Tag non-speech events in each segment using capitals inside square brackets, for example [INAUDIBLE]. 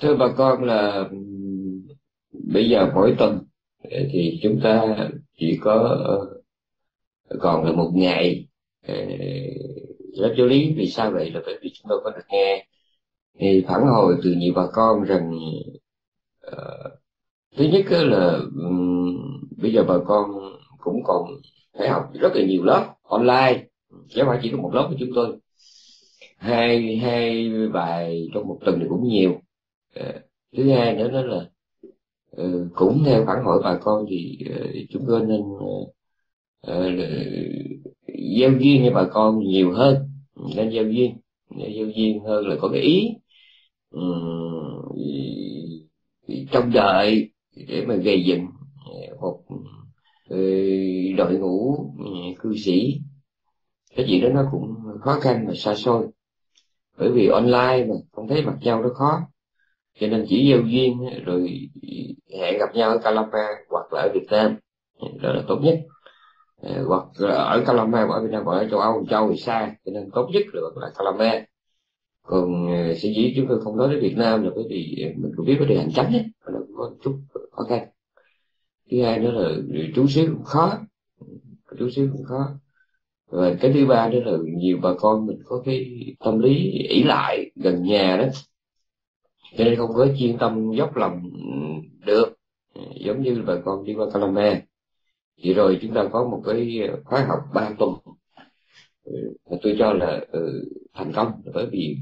thưa bà con là bây giờ mỗi tuần thì chúng ta chỉ có ờ, còn là một ngày. Ờ, rất giáo lý vì sao vậy? Là bởi vì chúng tôi có được nghe. Thì phản hồi từ nhiều bà con rằng uh, thứ nhất là um, bây giờ bà con cũng còn phải học rất là nhiều lớp online. Chứ không phải chỉ có một lớp của chúng tôi. Hai hai bài trong một tuần thì cũng nhiều. Ờ, thứ hai nữa đó là ờ, cũng theo phản hồi bà con thì ờ, chúng tôi nên giao duyên cho bà con nhiều hơn, nên giao duyên giao duyên hơn là có cái ý trong đợi để mà gây dựng một đội ngũ cư sĩ. Cái gì đó nó cũng khó khăn và xa xôi, bởi vì online mà không thấy mặt nhau nó khó cho nên chỉ giao duyên, rồi hẹn gặp nhau ở Calama hoặc là ở Việt Nam. Đó là tốt nhất. Ờ, hoặc ở Calama hoặc ở Việt Nam, hoặc ở châu Âu, châu thì xa, cho nên tốt nhất là là Calama. Còn ờ, sẽ dĩ chúng tôi không nói đến Việt Nam là bởi vì ờ, mình cũng biết vấn đề hành chánh ấy là có chút khó khăn. Thứ hai nữa là trú xứ cũng khó. Trú xứ cũng khó. Và cái thứ ba đó là nhiều bà con mình có cái tâm lý ỷ lại gần nhà đó cho nên không có chuyên tâm dốc lòng được. Giống như bà con đi qua Calame thì rồi chúng ta có một cái khóa học ba tuần. Mà tôi cho là uh, thành công. Bởi vì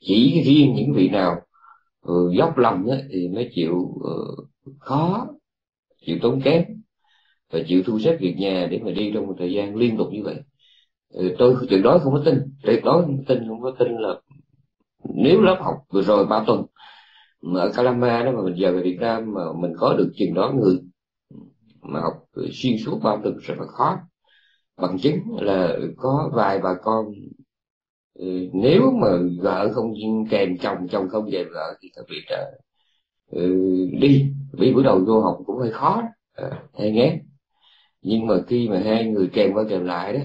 chỉ riêng những vị nào uh, dốc lòng thì mới chịu uh, khó chịu tốn kém và chịu thu xếp việc nhà để mà đi trong một thời gian liên tục như vậy. Uh, tôi tuyệt đối không có tin tuyệt đối không có tin không có tin là nếu lớp học vừa rồi ba tuần mà ở Calama đó mà mình giờ về Việt Nam mà mình có được chừng đó người mà học xuyên suốt ba tuần rất là khó. Bằng chứng là có vài bà con ừ, nếu mà vợ không kèm chồng chồng không về vợ thì thật bị là ừ, đi. Vì buổi đầu vô học cũng hơi khó à, hay ngán. Nhưng mà khi mà hai người kèm qua kèm lại đó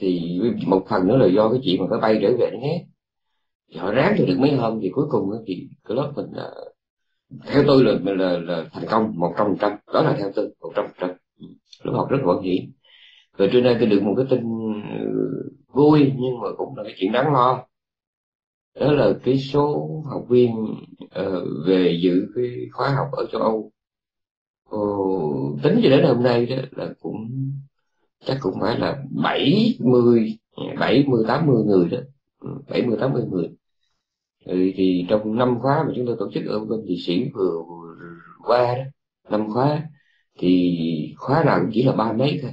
thì một phần nữa là do cái chuyện mà phải bay trở về nó ngán họ ráng cho được mấy hôm thì cuối cùng thì cái lớp mình là theo tôi là là, là thành công một trăm trăm. Đó là theo tôi một trăm trăm. Lớp học rất hoàn hiển và trưa nay tôi được một cái tin ừ, vui nhưng mà cũng là cái chuyện đáng lo. Đó là cái số học viên uh, về dự cái khóa học ở châu Âu. Uh, tính cho đến hôm nay đó là cũng chắc cũng phải là bảy mươi bảy mươi tám mươi người đó ừ, bảy mươi tám mươi người ừ, thì trong năm khóa mà chúng tôi tổ chức ở bên thị sĩ vừa, vừa qua đó năm khóa thì khóa nào cũng chỉ là ba mấy thôi.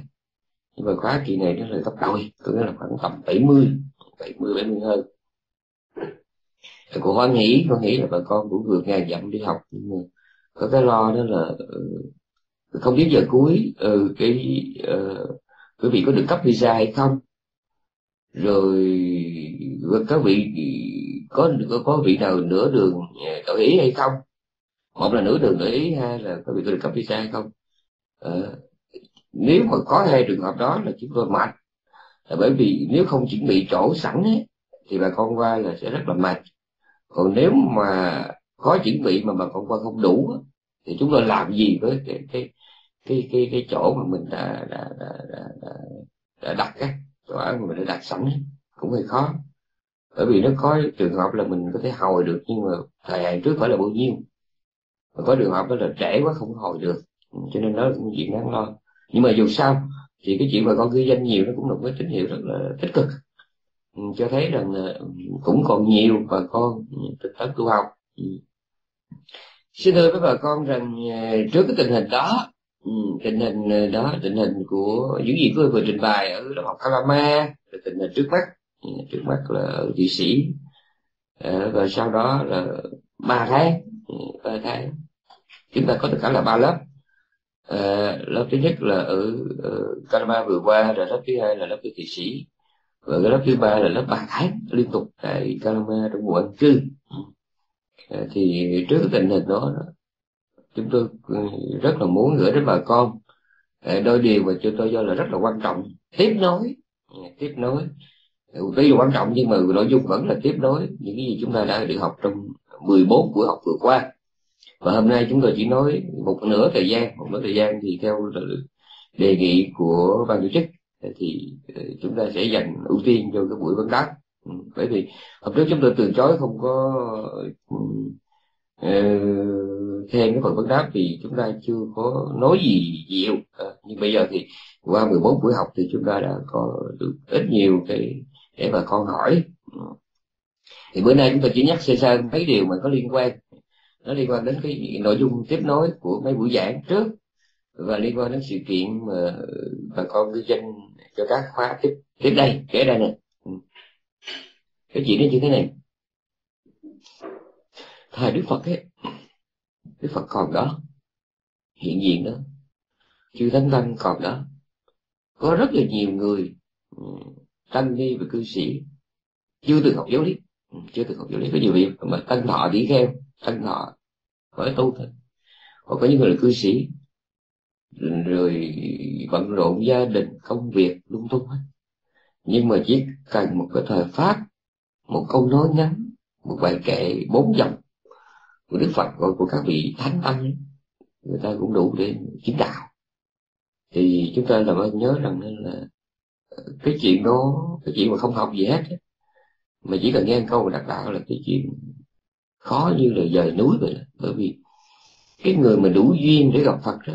Nhưng mà khóa kỳ này nó là gấp đôi có nghĩa là khoảng tầm 70 70 70 hơn. Của hoan nghĩ con nghĩ là bà con cũng vượt ngàn dặm đi học nhưng mà có cái lo đó là ừ, không biết giờ cuối ừ, cái uh, quý vị có được cấp visa hay không rồi các vị có có, có vị nào nửa đường à, tự ý hay không? Một là nửa đường tự ý hai là các vị có được cấp visa hay không? À, nếu mà có hai trường hợp đó là chúng tôi mệt. Là bởi vì nếu không chuẩn bị chỗ sẵn ấy, thì bà con qua là sẽ rất là mệt. Còn nếu mà có chuẩn bị mà bà con qua không đủ thì chúng tôi làm gì với cái cái cái cái, cái chỗ mà mình đã đã đã, đã, đã, đã đặt á? Câu hỏi mà mình đã đặt sẵn cũng hơi khó. Bởi vì nó có trường hợp là mình có thể hồi được nhưng mà thời hạn trước phải là bao nhiêu. Và có trường hợp đó là trễ quá không hồi được ừ, cho nên đó là một chuyện đáng lo. Nhưng mà dù sao, thì cái chuyện mà con ghi danh nhiều nó cũng là một cái tín hiệu rất là tích cực. Ừ, cho thấy rằng ừ, cũng còn nhiều bà con thực tập tu học. Xin thưa với bà con rằng ờ, trước cái tình hình đó ừ, tình hình ờ, đó tình hình của những gì tôi vừa trình bày ở đại học Alabama tình hình trước mắt. Ừ, trước mắt là ở thụy sĩ. Ờ, và sau đó là ba tháng. Ừ, ba tháng. Chúng ta có tất cả là ba lớp. À, lớp thứ nhất là ở, ở Canada vừa qua rồi lớp thứ hai là lớp của thụy sĩ. Và cái lớp thứ ba là lớp ba tháng liên tục tại Canada trong mùa ăn cư. À, thì trước tình hình đó chúng tôi ừ, rất là muốn gửi đến bà con ờ, đôi điều mà chúng tôi cho là rất là quan trọng. Tiếp nối ừ, tiếp nối. Tuy là quan trọng nhưng mà nội dung vẫn là tiếp nối những cái gì chúng ta đã được học trong 14 buổi học vừa qua. Và hôm nay chúng tôi chỉ nói một nửa thời gian, một nửa thời gian thì theo đề nghị của ban tổ chức ờ, thì ờ, chúng ta sẽ dành ưu tiên cho cái buổi vấn đáp. Ừ, bởi vì hôm trước chúng tôi từ chối không có Ờ, khen cái phần vấn đáp thì chúng ta chưa có nói gì nhiều. À, nhưng bây giờ thì qua 14 buổi học thì chúng ta đã có được ít nhiều cái để mà con hỏi. Ừ. Thì bữa nay chúng ta chỉ nhắc sơ sơ mấy điều mà có liên quan. Nó liên quan đến cái nội dung tiếp nối của mấy buổi giảng trước và liên quan đến sự kiện mà bà con ghi danh cho các khóa tiếp tiếp đây kể đây nè. Ừ. Cái chuyện nó như thế này thời đức phật ấy đức phật còn đó hiện diện đó chư thánh tăng còn đó. Có rất là nhiều người ừ, tăng ni và cư sĩ chưa từng học giáo lý ừ, chưa từng học giáo lý. Có nhiều việc mà tăng thọ đi theo, tăng thọ mới tu thật hoặc có những người là cư sĩ rồi bận rộn gia đình công việc lung tung hết. Nhưng mà chỉ cần một cái thời phát, một câu nói ngắn một bài kệ bốn dòng của đức phật và của các vị thánh tăng người ta cũng đủ để chứng đạo. Thì chúng ta làm ơn nhớ rằng nên là ờ, cái chuyện đó, cái chuyện mà không học gì hết mà chỉ cần nghe một câu đặt đạo là cái chuyện khó như là dời núi vậy đó. Bởi vì cái người mà đủ duyên để gặp Phật đó,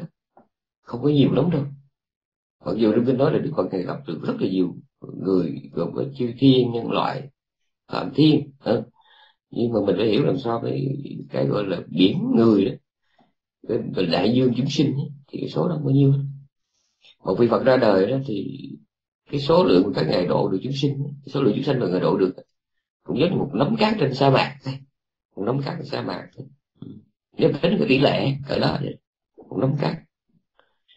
không có nhiều lắm đâu. Mặc dù trong kinh nói là Đức Phật này gặp được rất là nhiều người, gồm có chư thiên nhân loại, phạm thiên, hả? Nhưng mà mình phải hiểu làm sao cái cái gọi là biển người đó cái đại dương chúng sinh ấy, thì cái số đó bao nhiêu một vị Phật ra đời đó thì cái số lượng của các ngài độ được chúng sinh cái số lượng chúng sinh mà ngài độ được cũng giống như một nắm cát trên sa mạc thôi một nắm cát trên sa mạc thôi. Nếu tính cái tỷ lệ cỡ đó vậy một nắm cát.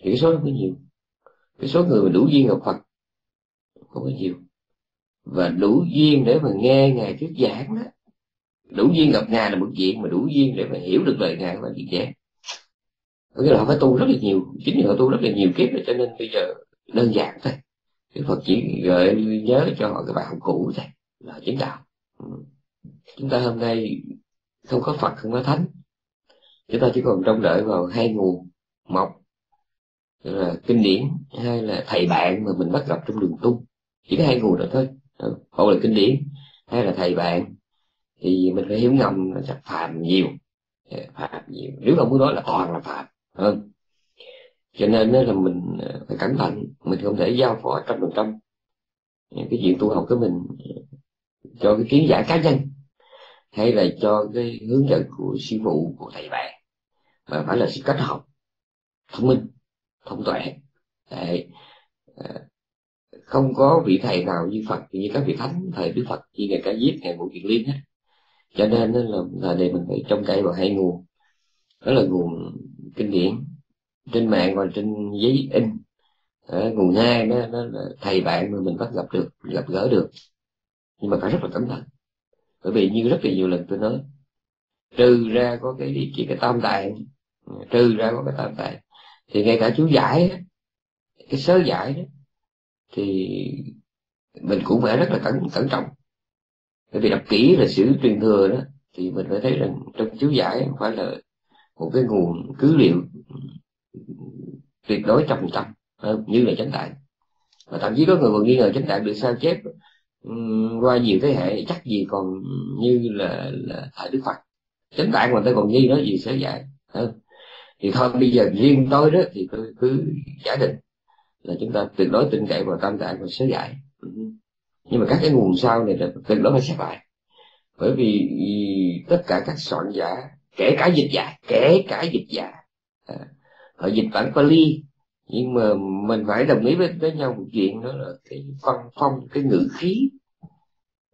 Thì cái số đó mới nhiều. Cái số người mà đủ duyên gặp Phật không có nhiều. Và đủ duyên để mà nghe ngài thuyết giảng đó đủ duyên gặp ngài là một chuyện mà đủ duyên để mà hiểu được lời ngài là chuyện giảng có nghĩa là họ phải tu rất là nhiều, chính vì họ tu rất là nhiều kiếp cho nên bây giờ đơn giản thôi. Đức Phật chỉ gợi nhớ cho họ cái bài học cũ thôi, là chính đạo. Ừ. Chúng ta hôm nay không có Phật, không có Thánh. Chúng ta chỉ còn trông đợi vào hai nguồn một là kinh điển, hay là thầy bạn mà mình bắt gặp trong đường tu. Chỉ có hai nguồn đó thôi. Ờ, một là kinh điển hay là thầy bạn thì mình phải hiểu ngầm là chắc phàm nhiều. Phàm nhiều. Nếu không muốn nói là toàn là phàm hơn cho nên là mình ờ, phải cẩn thận. Mình không thể giao phó trăm phần trăm. Cái chuyện tu học của mình ờ, cho cái kiến giải cá nhân, hay là cho cái hướng dẫn của sư phụ, của thầy bạn. Mà phải là sự kết hợp, thông minh, thông tuệ. Đấy. Ờ, không có vị thầy nào như Phật, như các vị thánh, thời Đức Phật, như ngày cả diếp, ngày bộ chuyện liên hết cho nên là, là để mình phải trông cậy vào hai nguồn. Đó là nguồn kinh điển trên mạng và trên giấy in. À, nguồn hai nó, đó là thầy bạn mà mình bắt gặp được gặp gỡ được. Nhưng mà phải rất là cẩn thận. Bởi vì như rất là nhiều lần tôi nói trừ ra có cái chỉ cái tam tài trừ ra có cái tam tài thì ngay cả chú giải cái sớ giải đó thì mình cũng phải rất là cẩn cẩn trọng bởi vì đọc kỹ lịch sử truyền thừa đó, thì mình phải thấy rằng trong chú giải không phải là một cái nguồn cứ liệu tuyệt đối trăm phần trăm ờ, như là chánh tạng và thậm chí có người còn nghi ngờ chánh tạng được sao chép qua nhiều thế hệ, chắc gì còn như là là thời đức phật. Chánh tạng mà tôi còn nghi nói gì sẽ dạy ờ. thì thôi, bây giờ riêng tôi đó thì tôi cứ giả định là chúng ta tuyệt đối tin cậy vào tam tạng và sớ giải nhưng mà các cái nguồn sau này là tuyệt đó phải xếp lại bởi vì ừ, tất cả các soạn giả kể cả dịch giả kể cả dịch giả à, họ dịch bản Pali nhưng mà mình phải đồng ý với, với nhau một chuyện đó là cái văn phong cái ngữ khí.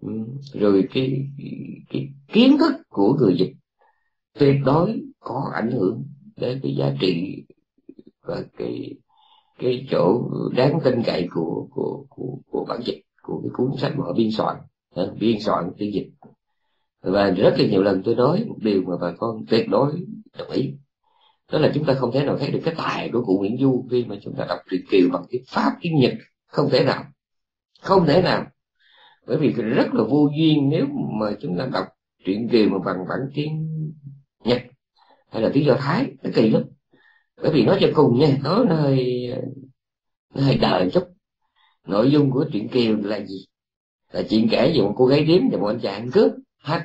Ừ, rồi cái, cái kiến thức của người dịch tuyệt đối có ảnh hưởng đến cái giá trị và cái cái chỗ đáng tin cậy của của của, của bản dịch của cái cuốn sách mà họ biên soạn. Biên soạn tiếng dịch. Và rất là nhiều lần tôi nói một điều mà bà con tuyệt đối đồng ý. Đó là chúng ta không thể nào thấy được cái tài của cụ Nguyễn Du khi mà chúng ta đọc truyện kiều bằng tiếng Pháp, tiếng Nhật. Không thể nào. Không thể nào. Bởi vì rất là vô duyên nếu mà chúng ta đọc truyện kiều mà bằng bản tiếng nhật. Hay là tiếng do thái, nó kỳ lắm. Bởi vì nói cho cùng nha, nó hơi ờ, nó hơi đời chút nội dung của truyện kiều là gì? Là chuyện kể về một cô gái điếm và một anh chàng cướp. Hết.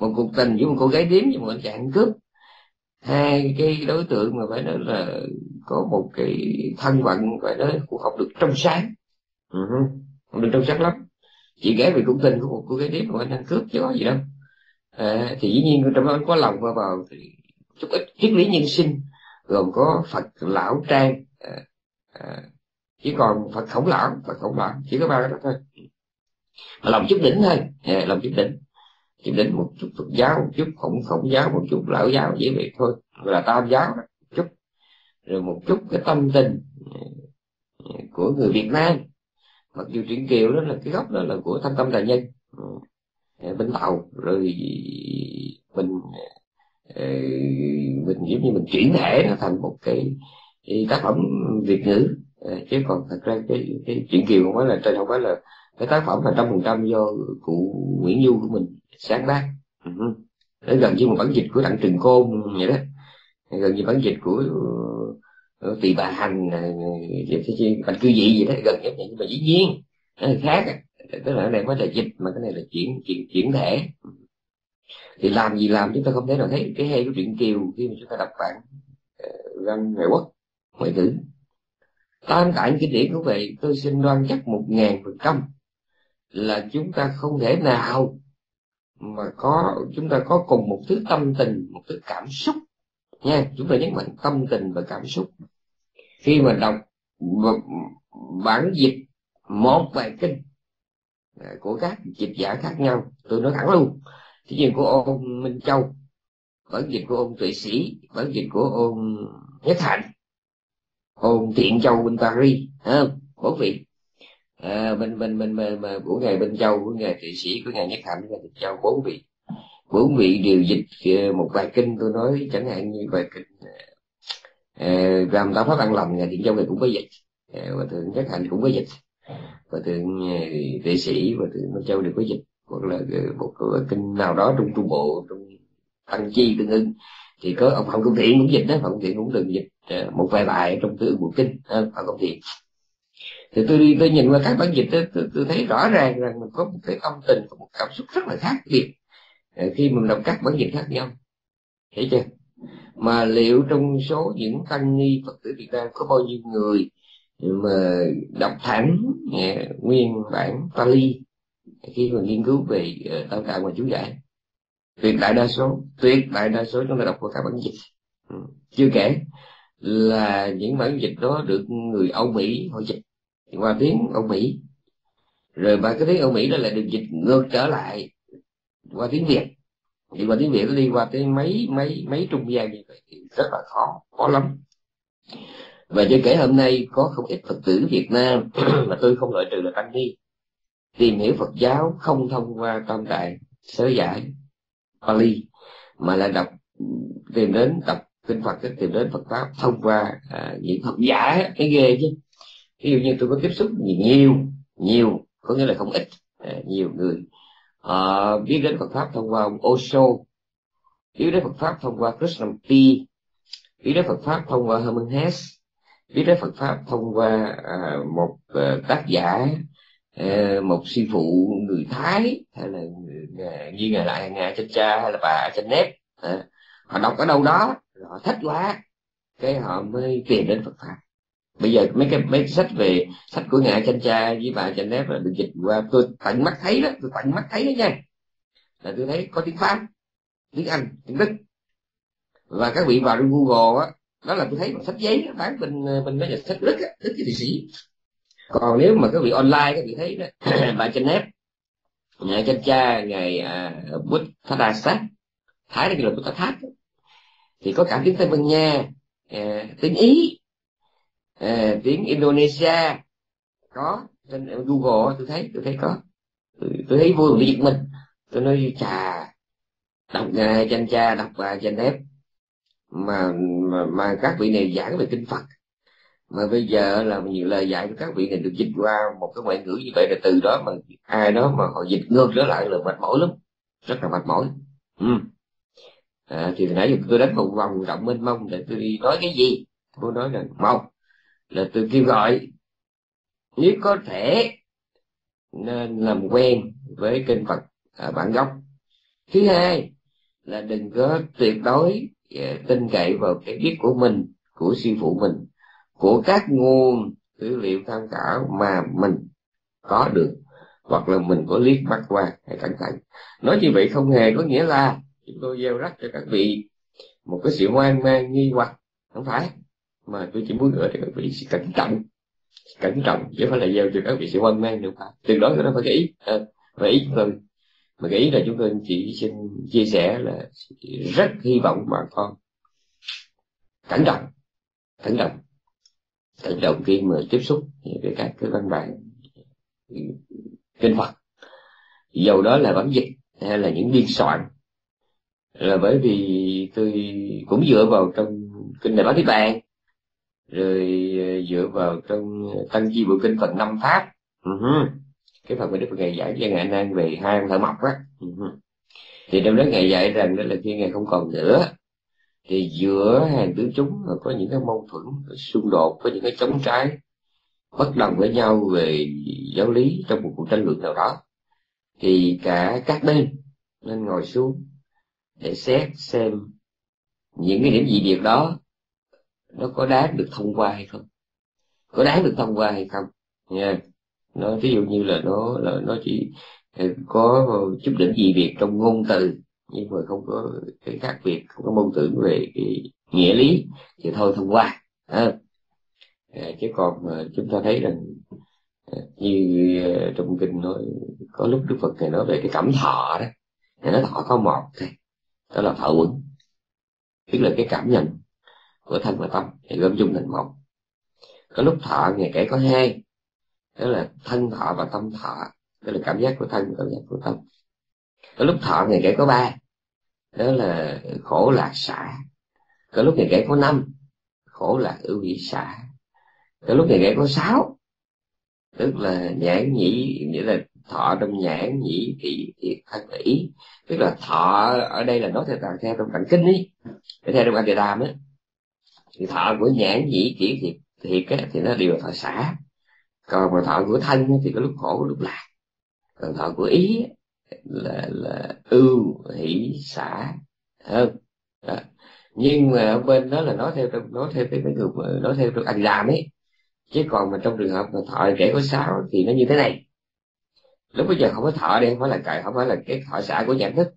Một cuộc tình với một cô gái điếm và một anh chàng cướp. Hai cái đối tượng mà phải nói là có một cái thân phận phải nói cũng học được trong sáng. Uh-huh. không được trong sáng lắm. Chị kể về cuộc tình của một cô gái điếm mà anh ăn cướp chứ có gì đâu. À, thì dĩ nhiên trong đó có lòng vào vào thì chút ít triết lý nhân sinh gồm có phật lão trang à, à, chỉ còn phật khổng lão phật khổng lão chỉ có ba cái đó thôi. Lòng chút đỉnh thôi à, lòng chút đỉnh. Chút đỉnh một chút phật giáo một chút khổng khổng giáo một chút lão giáo dễ vậy thôi. Gọi là tam giáo đó một chút. Rồi một chút cái tâm tình ừ, của người Việt Nam. Mặc dù truyện kiều đó là cái gốc đó là của thanh tâm đại nhân ừ, ừ, bên tàu. Rồi mình mình giống như mình chuyển thể nó thành một cái, cái tác phẩm việt ngữ chứ còn thật ra cái cái chuyện kiều không phải là trên không phải là cái tác phẩm là trăm phần trăm do cụ Nguyễn Du của mình sáng tác. Uh-huh. gần như một bản dịch của đặng Trừng Côn vậy đó. Gần như bản dịch của uh, tỳ bà hành bạch cư dị gì đó gần như vậy nhưng mà dĩ nhiên nó khác tức là cái này mới là dịch mà cái này là chuyển chuyển chuyển thể. Thì làm gì làm chúng ta không thể nào thấy cái hay của truyện kiều khi mà chúng ta đọc bản uh, văn ngoại quốc ngoại ngữ tam tạng kinh điển của vậy tôi xin đoan chắc một ngàn phần trăm là chúng ta không thể nào mà có, chúng ta có cùng một thứ tâm tình, một thứ cảm xúc nha. Chúng ta nhấn mạnh tâm tình và cảm xúc. Khi mà đọc bản dịch một bài kinh à, của các dịch giả khác nhau, tôi nói thẳng luôn, thí dụ của ông minh châu, bản dịch của ông tuệ sĩ, bản dịch của ông nhất hạnh ông thiện châu bên paris không? Bốn vị. À, bên bên bên bên mà của ngài bên châu của ngài thị sĩ của ngài nhất hạnh của ngài châu bốn vị. Bốn vị đều dịch ờ, một bài kinh tôi nói chẳng hạn như bài kinh à, làm ta pháp ăn lòng ngài thiện châu ngài cũng có dịch. Ờ, à, và thượng nhất hạnh cũng có dịch. Và thượng thị đệ sĩ và thượng bên châu đều có dịch. Hoặc là một cái kinh nào đó trong trung bộ trong tăng chi tương ưng thì có ông phạm công thiện cũng dịch đó phạm công thiện cũng từng dịch. Ờ, một vài bài trong tư bộ kinh ờ, ở công thiện thì tôi đi tôi nhìn qua các bản dịch tôi, tôi, tôi thấy rõ ràng rằng mình có một cái tâm tình có một cảm xúc rất là khác biệt ờ, khi mình đọc các bản dịch khác nhau. Thấy chưa? Mà liệu trong số những tăng ni phật tử việt nam có bao nhiêu người mà đọc thẳng nguyên bản Pali khi mà nghiên cứu về tam tạng và chú giải? Tuyệt đại đa số tuyệt đại đa số chúng ta đọc qua các bản dịch. Ừ, chưa kể là những bản dịch đó được người Âu Mỹ họ dịch, qua tiếng Âu Mỹ. Rồi ba cái tiếng Âu Mỹ đó lại được dịch ngược trở lại qua tiếng Việt. Thì qua tiếng Việt nó đi qua tới mấy mấy mấy trung gian như vậy thì rất là khó khó lắm. Và chưa kể hôm nay có không ít Phật tử Việt Nam [CLEARS THROAT] mà tôi không loại trừ là tăng ni, tìm hiểu Phật giáo không thông qua tam tạng sớ giải Pali, mà là đọc, tìm đến đọc kinh Phật tìm đến Phật pháp thông qua à, những học giả cái ghê chứ. Ví dụ như tôi có tiếp xúc nhiều nhiều có nghĩa là không ít à, nhiều người họ biết đến Phật pháp thông qua ông Osho biết đến Phật pháp thông qua Krishnamurti biết đến Phật pháp thông qua Herman Hesse biết đến Phật pháp thông qua à, một à, tác giả à, một sư phụ người Thái hay là à, như ngày lại ngài Cha Cha hay là bà Cha Nếp, à, họ đọc ở đâu đó họ thích quá cái họ mới tìm đến Phật pháp. Bây giờ mấy cái mấy cái sách về sách của ngài chanh cha với bà chanh nép là được dịch qua tôi tận mắt thấy đó tôi tận mắt thấy đó nha. Là tôi thấy có tiếng pháp tiếng anh tiếng đức. Và các vị vào trong google á đó là tôi thấy bằng sách giấy bán bên bên mấy nhà sách đức á đức với sĩ. Còn nếu mà các vị online các vị thấy đó [CLEARS THROAT] bà chanh nép ngài chanh cha ngài à, bút thát đa sát thái là là bút thát thì có cả tiếng tây ban nha à, tiếng ý à, tiếng Indonesia có trên Google tôi thấy tôi thấy có. Tôi, tôi thấy vui tôi giật mình. Tôi nói chà đọc ngài danh cha đọc bà danh ép mà, mà mà các vị này giảng về kinh Phật. Mà bây giờ là nhiều lời dạy của các vị này được dịch qua một cái ngoại ngữ như vậy là từ đó mà ai đó mà họ dịch ngược trở lại là mệt mỏi lắm rất là mệt mỏi. Ừ à, thì nãy giờ tôi đánh một vòng rộng mênh mông để tôi đi nói cái gì? Tôi nói là một là tôi kêu gọi nếu có thể nên làm quen với kinh Phật à, bản gốc. Thứ hai là đừng có tuyệt đối à, tin cậy vào cái biết của mình của sư phụ mình của các nguồn tư liệu tham khảo mà mình có được hoặc là mình có liếc mắt qua hay cẩn thận. Nói như vậy không hề có nghĩa là chúng tôi gieo rắc cho các vị một cái sự hoang mang nghi hoặc. Không phải mà tôi chỉ muốn gửi cho các vị sự cẩn trọng. Cẩn trọng chứ không phải là gieo cho các vị sự hoang mang được. Phải từ đó nó phải cái ý. À, phải ý chúng tôi. Mà cái ý là chúng tôi chỉ xin chia sẻ là rất hy vọng bà con cẩn trọng cẩn trọng cẩn trọng khi mà tiếp xúc với các cái văn bản kinh Phật. Dầu đó là bản dịch hay là những biên soạn là bởi vì tôi cũng dựa vào trong kinh đại bát niết bàn rồi ờ, dựa vào trong tăng chi bộ kinh phần năm pháp uh-huh. cái phần mà đức phật ngày giải cho ngài nan về hai thợ mộc á uh-huh. thì trong đó ngài dạy rằng đó là khi ngài không còn nữa thì giữa hàng tứ chúng mà có những cái mâu thuẫn xung đột có những cái chống trái bất đồng với nhau về giáo lý trong một cuộc tranh luận nào đó thì cả các bên nên ngồi xuống để xét xem những cái điểm dị biệt đó nó có đáng được thông qua hay không. Có đáng được thông qua hay không? Nha. Nó ví dụ như là nó là nó chỉ ờ, có chút đỉnh dị biệt trong ngôn từ nhưng mà không có cái khác biệt không có mâu tưởng về cái nghĩa lý thì thôi thông qua à, chứ còn mà chúng ta thấy rằng à, như à, trong kinh nói có lúc đức phật này nói về cái cảm thọ đó. Thì nó thọ có một thôi đó là thở quẩn tức là cái cảm nhận của thân và tâm thì gom chung thành một. Có lúc thọ, ngày kể có hai. Đó là thân thọ và tâm thọ. Đó là cảm giác của thân và cảm giác của tâm. Có lúc thọ, ngày kể có ba. Đó là khổ, lạc xả có lúc ngày kể có năm. Khổ, lạc, ưu vị xả có lúc ngày kể có sáu. Tức là nhãn, nhĩ, nghĩa là thọ trong nhãn nhĩ thị thiệt thân ý tức là thọ ở đây là nói theo theo trong tạng kinh ấy theo trong anh địa đàm á. Thì thọ của nhãn nhĩ thị thiệt thiệt á, thì nó đều là thọ xả. Còn mà thọ của thân thì có lúc khổ có lúc lạc. Còn thọ của ý là là ưu hỷ xả hơn. Đó. nhưng mà ở bên đó là nói theo trong nói theo cái cái người nói theo trong anh làm ấy. Chứ còn mà trong trường hợp mà thọ kể có sáu thì nó như thế này lúc bây giờ không có thọ đây không phải là cậy không phải là cái thọ xả của nhãn thức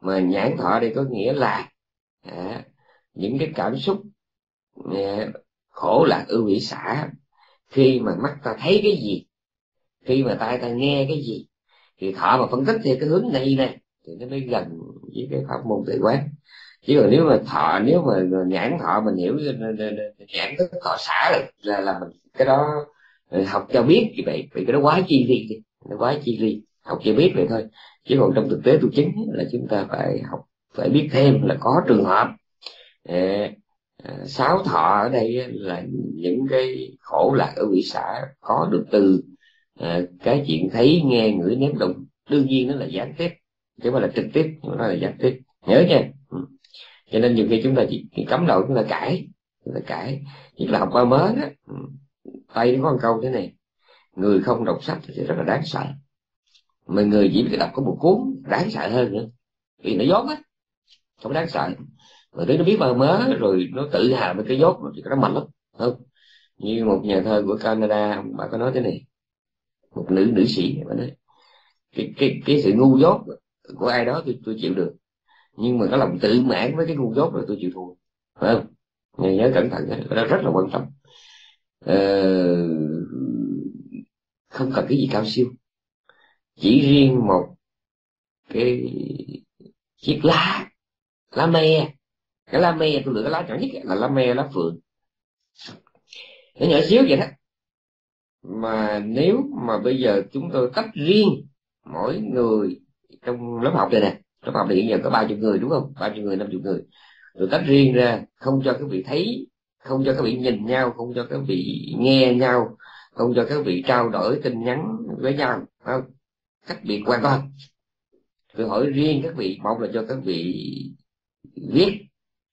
mà nhãn thọ đây có nghĩa là à, những cái cảm xúc à, khổ lạc ưu vị xả. Khi mà mắt ta thấy cái gì khi mà tai ta nghe cái gì thì thọ mà phân tích theo cái hướng này nè thì nó mới gần với cái pháp môn tự quán. Chứ còn nếu mà thọ nếu mà nhãn thọ mình hiểu nhãn thức thọ xả rồi là là mình cái đó học cho biết như vậy vì cái đó quá chi đi nó quá chi ly học chỉ biết vậy thôi. Chứ còn trong thực tế tu chính là chúng ta phải học phải biết thêm là có trường hợp. À, Sáu thọ ở đây là những cái khổ lạc ở vị xã có được từ à, cái chuyện thấy nghe ngửi nếm đụng đương nhiên nó là gián tiếp chứ không phải là trực tiếp nó là gián tiếp. Nhớ nha. Ừ. cho nên nhiều khi chúng ta chỉ, chỉ cấm đầu chúng ta cãi chúng ta cãi. Nhất là học qua mới đó ừ. nó có một câu thế này người không đọc sách thì rất là đáng sợ. Mà người chỉ biết đọc có một cuốn đáng sợ hơn nữa. Vì nó dốt á không đáng sợ. Mà tới nó biết mơ mớ rồi nó tự hào với cái dốt thì nó mạnh lắm không? Như một nhà thơ của Canada bà có nói thế này. Một nữ nữ sĩ bà nói cái cái cái sự ngu dốt của ai đó tôi tôi chịu được. Nhưng mà cái lòng tự mãn với cái ngu dốt rồi tôi chịu thua. Phải không? Nhớ, cẩn thận đó rất là quan trọng. Ờ, không cần cái gì cao siêu. Chỉ riêng một cái chiếc lá lá me. Cái lá me, tôi lựa cái lá nhỏ nhất là lá me, lá phượng. Nó nhỏ xíu vậy đó. Mà nếu mà bây giờ chúng tôi tách riêng mỗi người trong lớp học này nè, lớp học này hiện giờ có ba chục người đúng không? Ba chục người, năm chục người. Rồi tách riêng ra, không cho các vị thấy, không cho các vị nhìn nhau, không cho các vị nghe nhau không cho các vị trao đổi tin nhắn với nhau không? Cách biệt hoàn toàn. Tôi hỏi riêng các vị một là cho các vị viết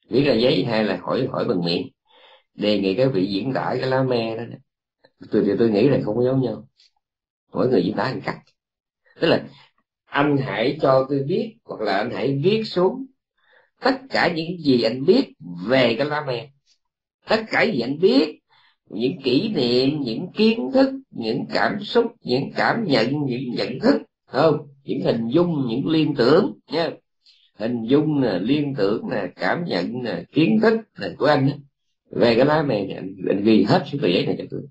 viết ra giấy hay là hỏi hỏi bằng miệng. Đề nghị các vị diễn tả cái lá me đó. Tôi, thì tôi nghĩ là không có giống nhau. Mỗi người diễn tả một cách. Tức là, anh hãy cho tôi biết hoặc là anh hãy viết xuống tất cả những gì anh biết về cái lá me. Tất cả gì anh biết những kỷ niệm những kiến thức những cảm xúc những cảm nhận những nhận thức không? Những hình dung những liên tưởng nha. Hình dung nè liên tưởng nè cảm nhận nè kiến thức nè của anh về cái lá mè, này anh, anh ghi hết số tờ giấy này cho tôi.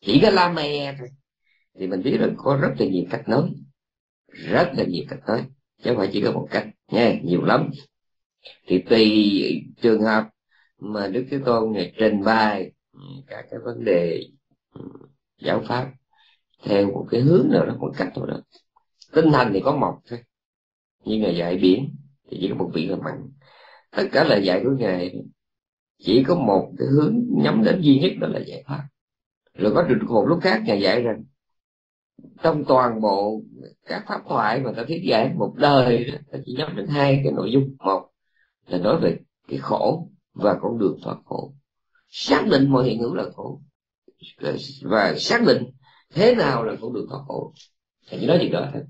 Chỉ cái lá mè thôi. Thì mình biết rằng có rất là nhiều cách nói. Rất là nhiều cách nói. Chứ không phải chỉ có một cách nha nhiều lắm. Thì tùy trường hợp mà đức thế tôn này trình bày các cái vấn đề ừ, giáo pháp theo một cái hướng nào đó, một cách nào đó. Tinh thần thì có một thôi, nhưng mà dạy biển thì chỉ có một vị là mặn. Tất cả là dạy của ngài chỉ có một cái hướng nhắm đến duy nhất, đó là giải pháp rồi có được một lúc khác, ngài dạy rằng, trong toàn bộ các pháp thoại mà ta thiết giải một đời ta chỉ nhắm đến hai cái nội dung. Một là nói về cái khổ và con đường thoát khổ xác định mọi hiện hữu là khổ. Và xác định thế nào là khổ được thoát khổ. Thì chỉ nói chuyện đó thôi.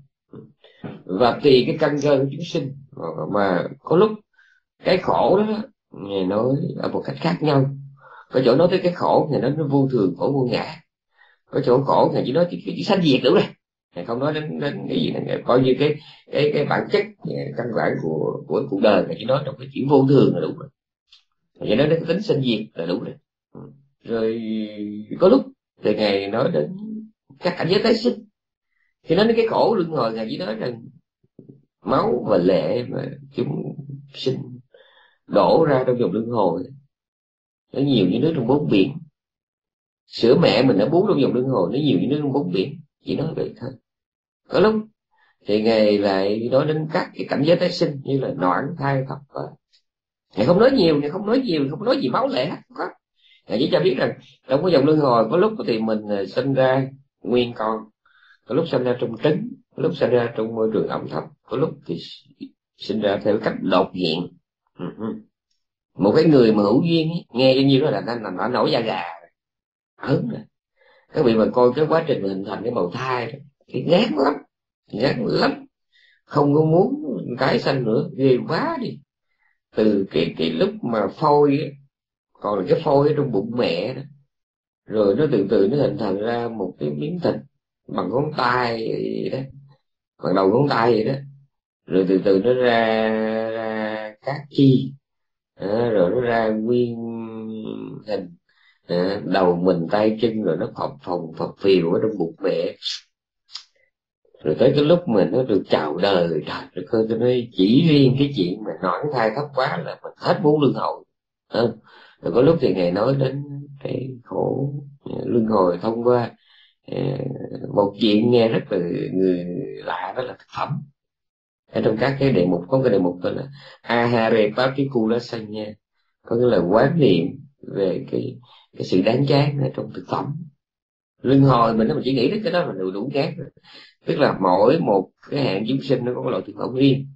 Và tùy cái căn cơ của chúng sinh. Mà có lúc cái khổ đó người nói ở một cách khác nhau. Có chỗ nói tới cái khổ ngài nói nó vô thường khổ vô ngã. Có chỗ khổ ngài chỉ nói chỉ, chỉ sanh diệt đủ rồi. Ngài không nói đến, đến cái gì này coi như cái cái cái bản chất căn bản của của cuộc đời. Ngài chỉ nói trong cái chuyện vô thường là đủ rồi ngài nói đến tính sanh diệt là đủ rồi. Ừ. rồi có lúc thì ngài nói đến các cảnh giới tái sinh. Thì nói đến cái khổ lưng hồi ngài chỉ nói rằng máu và lệ mà chúng sinh đổ ra trong dòng luân hồi. Nó nhiều như nước trong bốn biển. Sữa mẹ mình đã bú trong dòng luân hồi nó nhiều như nước trong bốn biển. Chỉ nói vậy thôi. Có lúc thì ngài lại nói đến các cái cảnh giới tái sinh như là noãn thai thập và ngài không nói nhiều ngài không nói nhiều không nói gì máu lẻ không có. Chỉ cho biết rằng trong cái dòng luân hồi có lúc thì mình ờ, sinh ra nguyên con có lúc sinh ra trong trứng có lúc sinh ra trong môi trường ẩm thấp có lúc thì sinh ra theo cách đột diện ừ, ừ. một cái người mà hữu duyên ấy, nghe cho nhiêu đó là đang là đã nổi da gà ớn rồi. Các vị mà coi cái quá trình hình thành cái bầu thai đó, thì ghét lắm ghét lắm. Không có muốn cái xanh nữa ghê quá đi từ cái cái lúc mà phôi ấy, còn là cái phôi ở trong bụng mẹ đó rồi nó từ từ nó hình thành ra một cái miếng thịt bằng ngón tay vậy đó bằng đầu ngón tay vậy đó. Rồi từ từ nó ra, ra các chi à, rồi nó ra nguyên hình à, đầu mình tay chân rồi nó phập phồng phập phiều ở trong bụng mẹ rồi tới cái lúc mà nó được chào đời trời đất ơi tôi nói chỉ riêng cái chuyện mà nói thai thấp quá là mình hết muốn lương hồi. À, rồi có lúc thì ngài nói đến cái khổ ờ, luân hồi thông qua ờ, một chuyện nghe rất là người lạ đó là thực phẩm. Ở trong các cái đề mục có cái đề mục tên là ahare nha, có nghĩa là quán niệm về cái cái sự đáng chán ở trong thực phẩm. Luân hồi mình nó mình chỉ nghĩ đến cái đó là đủ đủ chán tức là mỗi một cái hạng chúng sinh nó có cái loại thực phẩm riêng.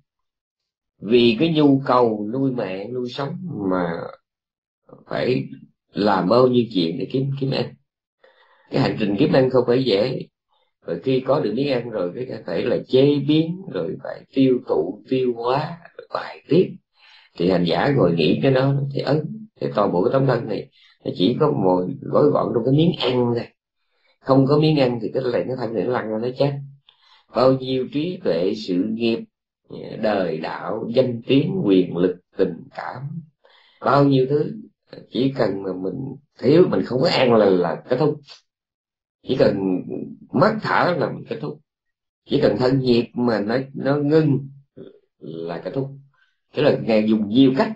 Vì cái nhu cầu nuôi mẹ nuôi sống mà phải làm bao nhiêu chuyện để kiếm kiếm ăn. Cái hành trình kiếm ăn không phải dễ. Và khi có được miếng ăn rồi cái phải là chế biến, rồi phải tiêu thụ, tiêu hóa, rồi bài tiết. Thì hành giả ngồi nghĩ cái đó, thì ấn thì toàn bộ cái tấm thân này, nó chỉ có một gói gọn trong cái miếng ăn thôi. Không có miếng ăn thì cái này nó thân này nó lăn ra nó chết bao nhiêu trí tuệ sự nghiệp, đời đạo, danh tiếng, quyền lực, tình cảm. Bao nhiêu thứ. Chỉ cần mà mình thiếu, mình không có ăn là là kết thúc. Chỉ cần mất thở là mình kết thúc. Chỉ cần thân nhiệt mà nó nó ngưng là kết thúc. Thế là ngài dùng nhiều cách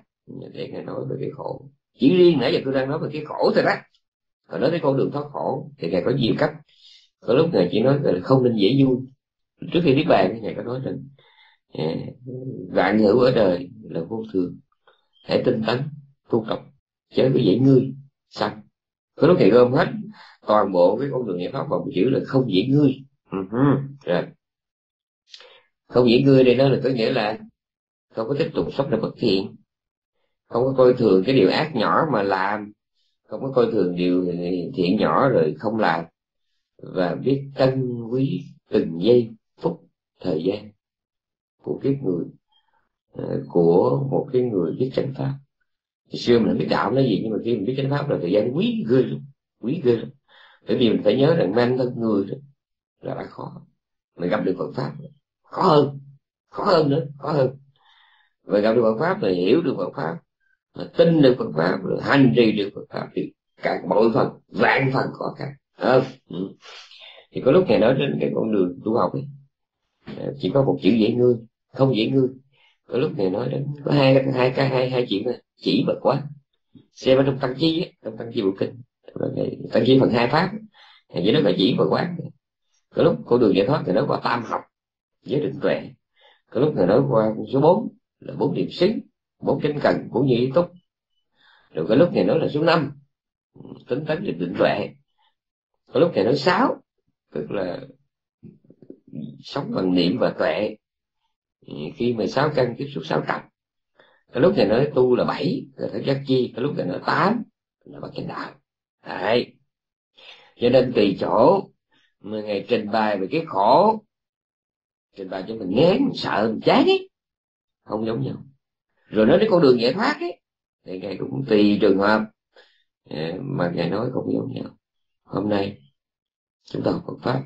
để ngài nói về cái khổ. Chỉ riêng nãy giờ tôi đang nói về cái khổ thôi đó. Còn nói tới con đường thoát khổ thì ngài có nhiều cách. Có lúc ngài chỉ nói là không nên dễ vui trước khi biết bàn thầy có nói rằng vạn hữu ở đời là vô thường. Hãy tinh tấn, tu tập, chớ có dễ ngươi xong có lúc thầy gom hết toàn bộ cái con đường giải thoát vào một chữ là không dễ ngươi. Uh-huh. rồi. Không dễ ngươi đây đó là có nghĩa là không có tiếp tục sống ra bất thiện. Không có coi thường cái điều ác nhỏ mà làm. Không có coi thường điều thiện nhỏ rồi không làm. Và biết trân quý từng giây thời gian của cái người ờ, của một cái người biết chánh pháp. Thì xưa mình biết đạo là gì nhưng mà khi mình biết chánh pháp là thời gian quý ghê lắm quý ghê lắm. Bởi vì mình phải nhớ rằng mang thân người đó là đã khó. Mình gặp được Phật pháp khó hơn khó hơn nữa khó hơn. Và gặp được Phật pháp là hiểu được Phật pháp là tin được Phật pháp là hành trì được Phật pháp thì cả mọi phần vạn phần khó khăn. À, ừ. thì có lúc ngày nói trên cái con đường tu học ấy Ờ, chỉ có một chữ dễ ngươi không dễ ngươi. Có lúc này nói đến có hai hai cái hai hai chuyện này chỉ bật quá. Xem ở trong tăng chi ấy, trong tăng chi bộ kinh tăng chi phần hai pháp thì với nó là chỉ và quán có lúc con đường giải thoát thì nói qua tam học với định tuệ. Có lúc người nói qua số 4 là bốn điểm xứ bốn kinh cần bốn như ý túc. Rồi có lúc này nói là số 5 tính tấn định định tuệ. Có lúc này nói sáu tức là sống bằng niệm và tuệ. Khi mà sáu căn tiếp xúc sáu trần, cái lúc này nói tu là bảy, là thấy giác chi, cái lúc này nói tám, là bậc chánh đạo. Đấy. Cho nên tùy chỗ mà ngày trình bày về cái khổ, trình bày cho mình ngán, mình sợ, mình chán ấy, không giống nhau. Rồi nói đến con đường giải thoát ấy, thì ngài cũng tùy trường hợp à, mà ngài nói không giống nhau. Hôm nay, chúng ta học Phật pháp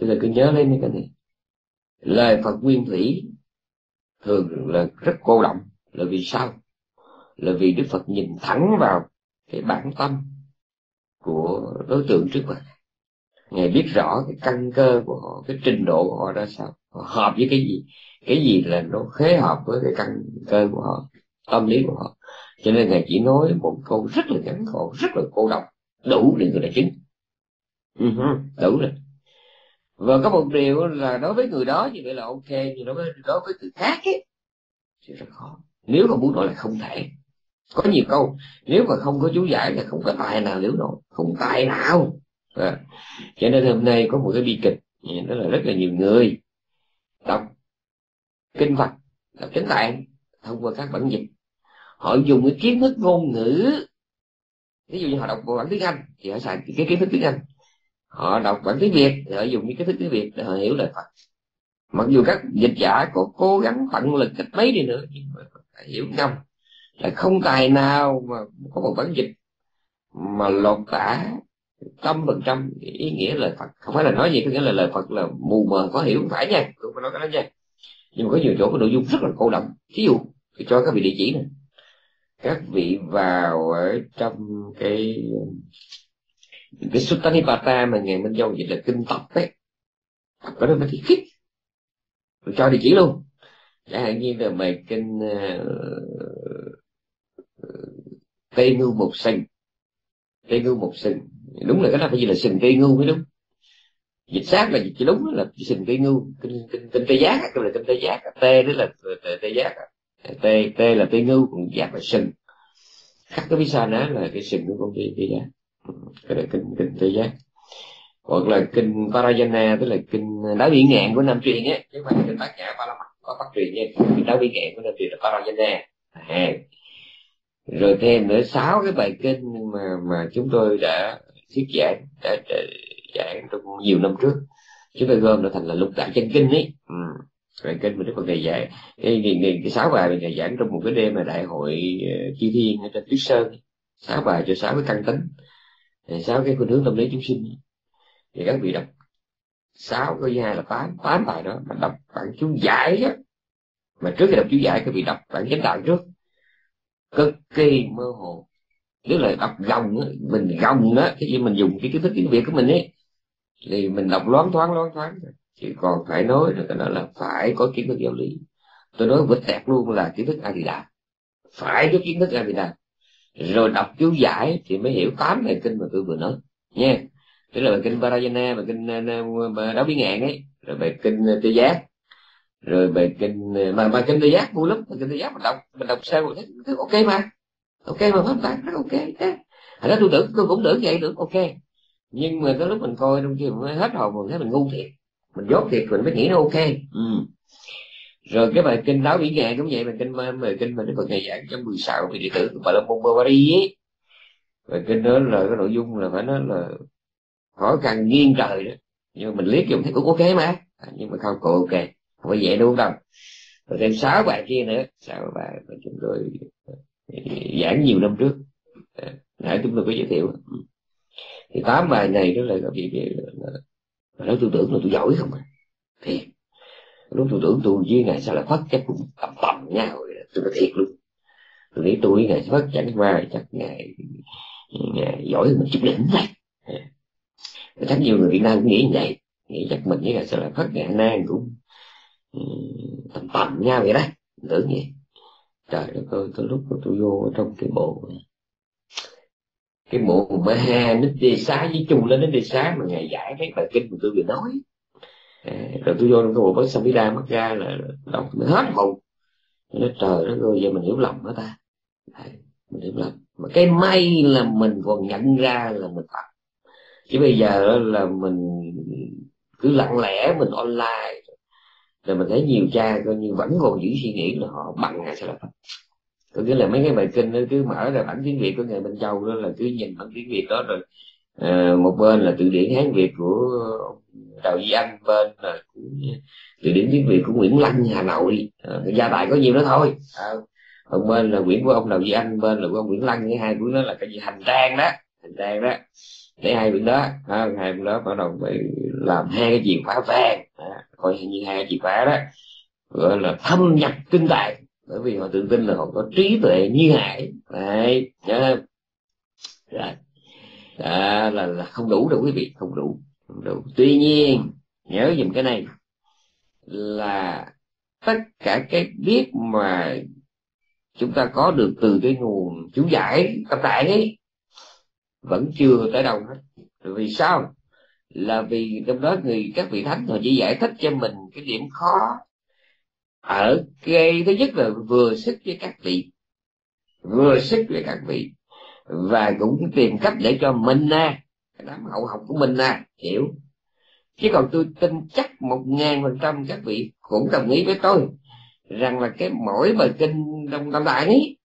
tức là cứ nhớ lên mấy cái này. Lời Phật nguyên thủy thường là rất cô động. Là vì sao? Là vì Đức Phật nhìn thẳng vào cái bản tâm của đối tượng trước mặt. Ngài biết rõ cái căn cơ của họ cái trình độ của họ ra sao. Họ hợp với cái gì? Cái gì là nó khế hợp với cái căn cơ của họ tâm lý của họ. Cho nên ngài chỉ nói một câu rất là ngắn gọn rất là cô độc đủ để người ta chứng. Uh-huh, đủ rồi và có một điều là đối với người đó như vậy là ok, nhưng đối với đối với người khác ấy, thì rất khó. Nếu mà muốn nói là không thể. Có nhiều câu, nếu mà không có chú giải là không có tài nào hiểu nổi, không tài nào. À. cho nên hôm nay có một cái bi kịch đó là rất là nhiều người đọc kinh phật, đọc chánh tạng, thông qua các bản dịch. Họ dùng cái kiến thức ngôn ngữ, ví dụ như họ đọc bản tiếng anh, thì họ xài cái kiến thức tiếng anh họ đọc bản tiếng việt, thì họ dùng những cái thứ tiếng việt để họ hiểu lời phật. Mặc dù các dịch giả có cố gắng tận lực cách mấy đi nữa, nhưng mà hiểu ngầm là không tài nào mà có một bản dịch mà lột tả trăm phần trăm ý nghĩa lời Phật. Không phải là nói gì, có nghĩa là lời Phật là mù mờ, khó hiểu, không phải nha. Không phải nói cái đó nha. Nhưng mà có nhiều chỗ có nội dung rất là cô động. Ví dụ thì cho các vị địa chỉ này các vị vào ở trong cái cái Suttanipata mà ngày Minh Châu dịch là kinh tập đấy. Tập đó mới thì khích, rồi cho địa chỉ luôn. Chẳng hạn như là bài kinh uh, tây ngưu một sừng tây ngưu một sừng đúng là cái đó phải gì là sừng tây ngưu mới đúng. Dịch sát là dịch chỉ đúng là sừng tây ngưu. Kinh kinh kinh tây giác cái là kinh tây giác. Tê đó là tây giác. Tê tê là tây ngưu còn giác là sừng khắc cái visa ná là cái sừng của con tây tây giác cái là kinh kinh tây giác. Hoặc là kinh Parayana tức là kinh ờ, đá biển ngạn của Nam truyền á chứ không phải kinh bát nhã Parama có phát truyền nha. Kinh đá biển ngạn của Nam truyền là Parayana à. rồi thêm nữa sáu cái bài kinh mà mà chúng tôi đã thuyết giảng đã, đã giảng trong nhiều năm trước. Chúng tôi gom nó thành là lục đại chân kinh ấy. Ừ. bài kinh mà đức phật ngày dạy cái, cái, cái, cái sáu bài này giảng trong một cái đêm mà đại hội ờ, uh, chi thiên ở trên tuyết sơn. Sáu bài cho sáu cái căn tính sáu cái khuynh hướng tâm lý chúng sinh, thì các vị đọc sáu cái hai là tám tám bài đó, mà đọc bản chú giải á. Mà trước khi đọc chú giải, các vị đọc bản chánh đạo trước. Cực kỳ mơ hồ. Nếu là đọc gồng á, mình gồng á, cái gì mình dùng cái kiến thức tiếng việt của mình ấy, thì mình đọc loáng thoáng loáng thoáng. Chỉ còn phải nói là cái đó là phải có kiến thức giáo lý. Tôi nói vượt tẹt luôn là kiến thức a di đà. Phải có kiến thức a di đà rồi đọc chú giải thì mới hiểu tám bài kinh mà tôi vừa nói. Nha. Tức là bài kinh Parayana bài kinh ờ, ờ, đáo biến ngạn ấy rồi bài kinh ờ, tư giác rồi bài kinh mà bài kinh tư giác vui lắm bài kinh tư giác mình đọc mình đọc sao mình thấy, thấy ok mà. Ok mà pháp tạng rất ok thế. Đó tôi tưởng tôi cũng tưởng vậy tưởng ok. Nhưng mà tới lúc mình coi trong kia mình hết hồn mình thấy mình ngu thiệt. Mình dốt thiệt mình mới nghĩ nó ok. Ừ rồi cái bài kinh đáo vĩ ngạn cũng vậy bài kinh bài kinh mà đức phật ngày giảng trong 16 vị đệ tử của bà la môn bari ấy bài kinh đó là cái nội dung là phải nói là khó khăn nghiêng trời đó nhưng mà mình liếc dùng thấy cũng ok mà à, nhưng mà không còn ok không phải vậy đúng không rồi thêm sáu bài kia nữa sáu bài mà chúng tôi giảng nhiều năm trước à, nãy chúng tôi có giới thiệu thì tám bài này đó là vì là nói tôi tưởng là tôi giỏi không à thì lúc tôi tưởng tôi với ngài sao là phát chắc cũng tầm tầm nhau tôi nói thiệt luôn. Tôi nghĩ tôi với ngài phát chẳng qua chắc ngài, ngài giỏi hơn mình chút đỉnh này chắc nhiều người việt nam cũng nghĩ như vậy nghĩ chắc mình với ngài sao là phát ngài nan cũng tầm tầm nhau vậy đó. Tưởng vậy. Trời đất ơi tôi lúc tôi vô trong cái bộ cái bộ mà ha nó đi xá với chung lên nó đi xá mà ngày giải cái bài kinh mà tôi vừa nói rồi tôi vô trong cái bộ bác Samhita mất ra là đọc hết hồn nó trời đất ơi giờ mình hiểu lầm đó ta? Đấy, mình hiểu lầm. Mà cái may là mình còn nhận ra là mình thật. Chứ bây giờ là mình cứ lặng lẽ mình online rồi mình thấy nhiều cha coi như vẫn còn giữ suy nghĩ là họ bằng ngài sẽ là phật có nghĩa là mấy cái bài kinh nó cứ mở ra bản tiếng việt của ngài bên châu đó là cứ nhìn bản tiếng việt đó rồi à, một bên là từ điển hán việt của đào duy anh bên là từ điển tiếng việt của nguyễn lăng hà nội. À, gia tài có nhiều đó thôi. À, còn bên là quyển của ông đào duy anh bên là của ông nguyễn lăng cái hai quyển đó là cái gì? Hành trang đó. Hành trang đó. Để hai quyển đó. À, hai quyển đó bắt đầu phải làm hai cái chìa khóa vàng. À, coi như hai cái chìa khóa đó gọi là thâm nhập kinh tài bởi vì họ tự tin là họ có trí tuệ như hải. Đấy nhớ rồi. Đó là, là không đủ đâu quý vị không đủ không đủ tuy nhiên nhớ dùm cái này là tất cả cái biết mà chúng ta có được từ cái nguồn chú giải tâm tạng ấy vẫn chưa tới đâu hết. Vì sao? Là vì trong đó người các vị thánh họ chỉ giải thích cho mình cái điểm khó ở cái thứ nhất là vừa sức với các vị vừa sức với các vị và cũng tìm cách để cho mình nè à, đám hậu học của mình nè, hiểu. Chứ còn tôi tin chắc một ngàn phần trăm các vị cũng đồng ý với tôi rằng là cái mỗi bài kinh trong tam đại ấy,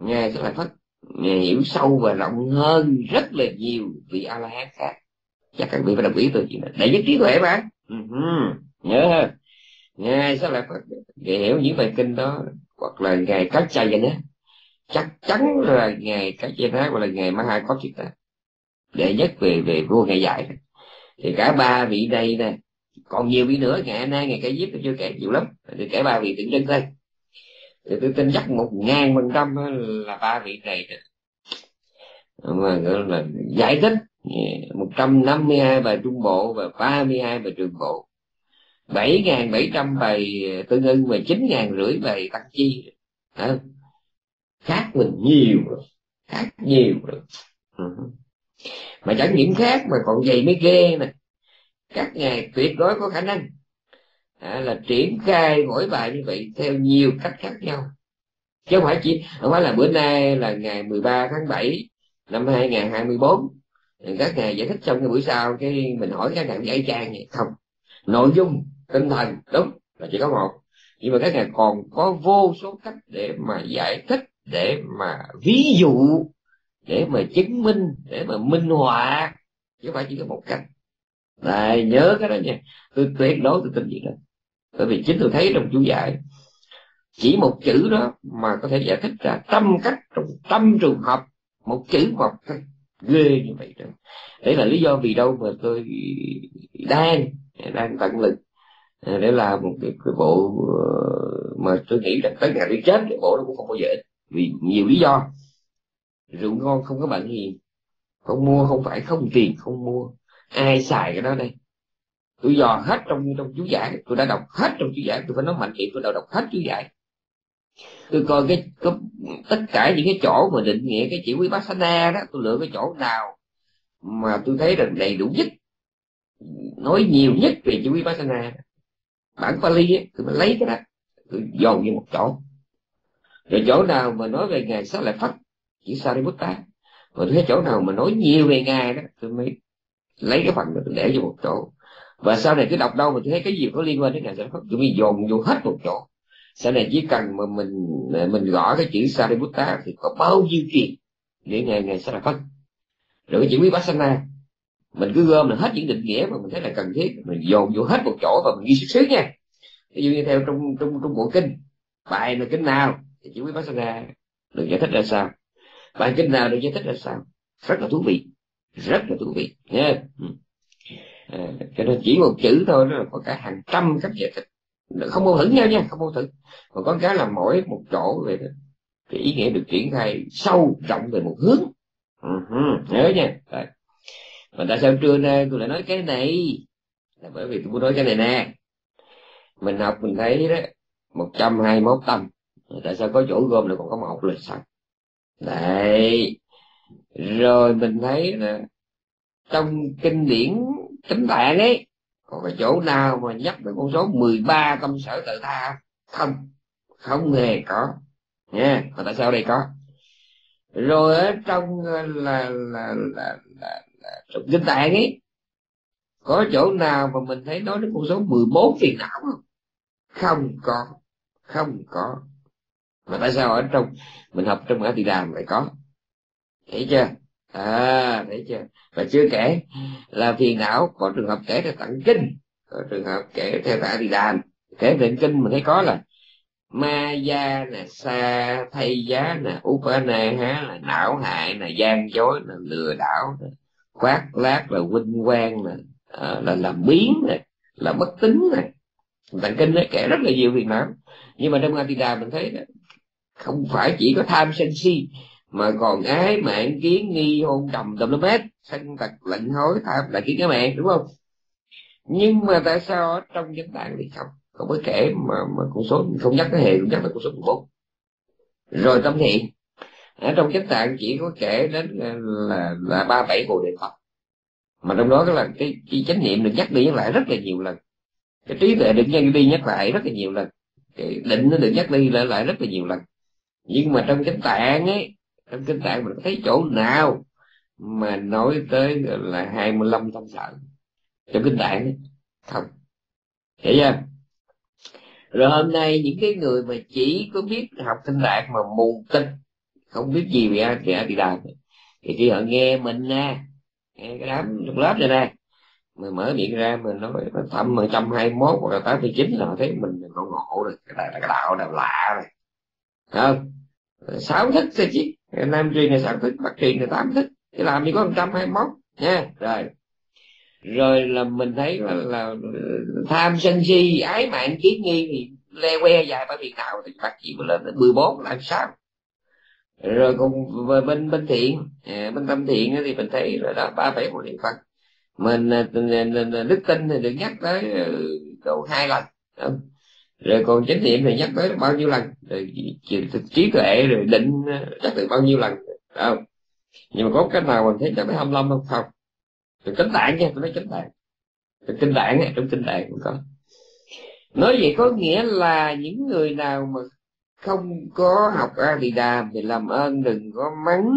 ngài sẽ là phát ngài hiểu sâu và rộng hơn rất là nhiều vị a la hán khác. Chắc các vị phải đồng ý tôi chuyện này. Để nhất trí tuệ mà. Uh-huh. nhớ ha. Ngài sẽ là phát ngài hiểu những bài kinh đó, hoặc là ngài các chay vậy đó chắc chắn là ngài các chay đó hoặc là ngài maha có chuyện đó đệ nhất về về vua ngày dạy thì cả ba vị đây nè còn nhiều vị nữa ngày nay ngày cái giết tôi chưa kể nhiều lắm. Thì kể ba vị tượng trưng thôi. Thì tôi tin chắc một ngàn phần trăm là ba vị này mà gọi là giải thích một trăm năm mươi hai bài trung bộ và ba mươi hai bài trường bộ. Bảy ngàn bảy trăm bài ờ, tương ưng và chín ngàn rưỡi bài tăng chi. À, khác mình nhiều rồi khác nhiều rồi. Uh-huh mà chẳng những khác mà còn dày mới ghê nè các ngài tuyệt đối có khả năng à, là triển khai mỗi bài như vậy theo nhiều cách khác nhau. Chứ không phải chỉ không phải là bữa nay là ngày 13 tháng 7 năm 2024 các ngài giải thích xong cái buổi sau cái mình hỏi các ngài giải trang vậy. Không nội dung tinh thần đúng là chỉ có một. Nhưng mà các ngài còn có vô số cách để mà giải thích để mà ví dụ để mà chứng minh để mà minh họa chứ không phải chỉ có một cách. Này nhớ cái đó nha. Tôi tuyệt đối tôi tin gì đó. Bởi vì chính tôi thấy trong chú giải chỉ một chữ đó mà có thể giải thích ra trăm cách trong trăm trường hợp một chữ một cách ghê như vậy đó. Đấy là lý do vì đâu mà tôi đang đang tận lực à, để làm một cái, cái bộ ờ, mà tôi nghĩ là tới ngày đi chết cái bộ nó cũng không bao giờ vì nhiều lý do rượu ngon không có bận gì. Không mua không phải không tiền không mua. Ai xài cái đó đây? Tôi dò hết trong trong chú giải. Tôi đã đọc hết trong chú giải. Tôi phải nói mạnh miệng tôi đã đọc hết chú giải. Tôi coi cái có, tất cả những cái chỗ mà định nghĩa cái chỉ quý bát đó tôi lựa cái chỗ nào mà tôi thấy là đầy đủ nhất nói nhiều nhất về chỉ quý bát na bản Pali ấy, tôi mới lấy cái đó tôi dồn như một chỗ. Rồi chỗ nào mà nói về ngày sau lại phát chỉ Sariputta rồi thấy chỗ nào mà nói nhiều về ngài đó, tôi mới lấy cái phần đó tôi để vô một chỗ. Và sau này cứ đọc đâu mà tôi thấy cái gì có liên quan đến ngài sẽ lợi tôi mới dồn vô hết một chỗ. Sau này chỉ cần mà mình à, mình gõ cái chữ Sariputta thì có bao nhiêu chuyện để ngài ngài sẽ là phất. Rồi cái chữ Vipassana, mình cứ gom là hết những định nghĩa mà mình thấy là cần thiết. Mình dồn vô hết một chỗ và mình ghi xuất xứ nha. Ví dụ như theo trong trong trong bộ kinh, bài là kinh nào thì chữ Vipassana được giải thích ra sao? Bài kinh nào được giải thích ra sao? Rất là thú vị. Rất là thú vị. Nha. Ừ. À, cho nên chỉ một chữ thôi nó là có cả hàng trăm cách giải thích. Không mâu thuẫn nhau nha không mâu thuẫn. Mà có cái là mỗi một chỗ về thì ý nghĩa được triển khai sâu rộng về một hướng. Uh-huh. nhớ nha. Rồi. mà tại sao trưa nay tôi lại nói cái này? Là bởi vì tôi muốn nói cái này nè. Mình học mình thấy đó một trăm hai mốt tâm. Tại sao có chỗ gom lại còn có một là sao đấy. Rồi mình thấy là trong kinh điển chánh tạng ấy có cái chỗ nào mà nhắc về con số 13 tâm sở tự tha không? Không hề có. Nha mà tại sao đây có? Rồi ở trong là là là, là, là, là trong kinh tạng ấy có chỗ nào mà mình thấy nói đến con số 14 phiền não không? Không có. Không có mà tại sao ở trong mình học trong ngã tỳ đàm lại có? Thấy chưa? À thấy chưa? Và chưa kể là phiền não có trường hợp kể theo tặng kinh có trường hợp kể theo ngã tỳ đàm. Kể về kinh mình thấy có là ma gia nè sa thay giá nè upana há là não hại là gian dối là lừa đảo nè khoác lác là vinh quang nè à, là làm biến nè là bất tính nè tạng kinh nó kể rất là nhiều phiền não. Nhưng mà trong Atida mình thấy không phải chỉ có tham sân si mà còn ái mạng kiến nghi hôn trầm tùm lum hết. Sân tật lệnh hối tham là kiến cái mạng đúng không? Nhưng mà tại sao trong chánh tạng thì không? Không có kể mà mà con số không nhắc cái hệ cũng nhắc tới con số 14 rồi tâm thiện ở trong chánh tạng chỉ có kể đến ờ, là là ba bảy bồ đề phật. Mà trong đó là cái, cái chánh niệm được nhắc đi nhắc lại rất là nhiều lần. Cái trí tuệ được nhắc đi nhắc lại rất là nhiều lần. Cái định nó được nhắc đi lại lại rất là nhiều lần nhưng mà trong kinh tạng ấy, trong kinh tạng mình thấy chỗ nào mà nói tới là 25 tâm sở trong kinh tạng ấy. không. Hiểu chưa rồi hôm nay những cái người mà chỉ có biết học kinh tạng mà mù tinh không biết gì về thì đi đàm thì khi họ nghe mình nè, nghe cái đám trong lớp này nè, mà mở miệng ra mình nói nó thăm một trăm hai mốt hoặc là tám mươi chín là thấy mình còn ngộ rồi. Cái này là cái đạo lạ rồi không sáu thức thôi chứ nam truyền là sáu thức bắc truyền là tám thức thì làm gì có một trăm hai mốt nha. Rồi. Rồi là mình thấy là, là tham sân si ái mạng kiến nghi thì le que dài ba việc nào thì bắt chỉ lên đến mười bốn làm sao? Rồi còn bên bên thiện à, bên tâm thiện thì mình thấy là đó ba bảy một niệm phật. Mình à, đức tin thì được nhắc tới ừ, độ hai lần rồi còn chánh niệm thì nhắc tới bao nhiêu lần? Rồi trí tuệ rồi định ờ, chắc tới bao nhiêu lần? Không? Nhưng mà có cái nào mình thấy nhắc tới 25 không? Không. Từ chánh tạng nha tôi nói chánh tạng từ kinh tạng trong kinh tạng cũng có. Nói vậy có nghĩa là những người nào mà không có học a thì đàm thì làm ơn đừng có mắng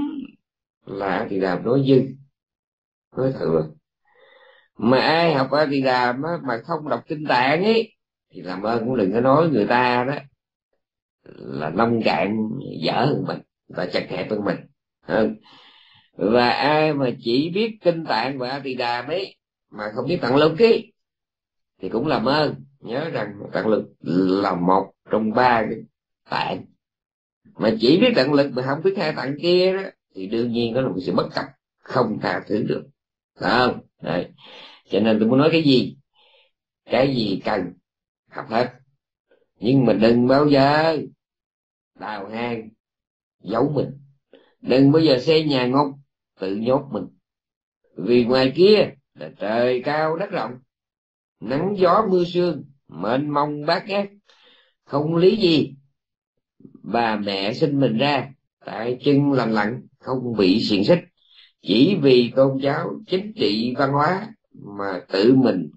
là a thì đàm nói dư. Nói thử. Mà ai học a thì đàm á, mà không đọc kinh tạng ấy thì làm ơn cũng đừng có nói người ta đó là nông cạn dở hơn mình và chặt hẹp hơn mình. Và ai mà chỉ biết kinh tạng và a thì đàm mà không biết tặng lục ký thì cũng làm ơn. Nhớ rằng tặng lực là một trong ba cái tạng. Mà chỉ biết tận lực mà không biết hai tặng kia đó, thì đương nhiên đó là một sự bất cập không tha thứ được. Phải không? Đấy. cho nên tôi muốn nói cái gì? Cái gì cần học hết. Nhưng mà đừng bao giờ đào hang, giấu mình. Đừng bao giờ xây nhà ngốc, tự nhốt mình. Vì ngoài kia là trời cao đất rộng, nắng gió mưa sương, mênh mông bát ngát. Không lý gì, bà mẹ sinh mình ra tại chân lành lặn, không bị xiềng xích. Chỉ vì tôn giáo chính trị văn hóa mà tự mình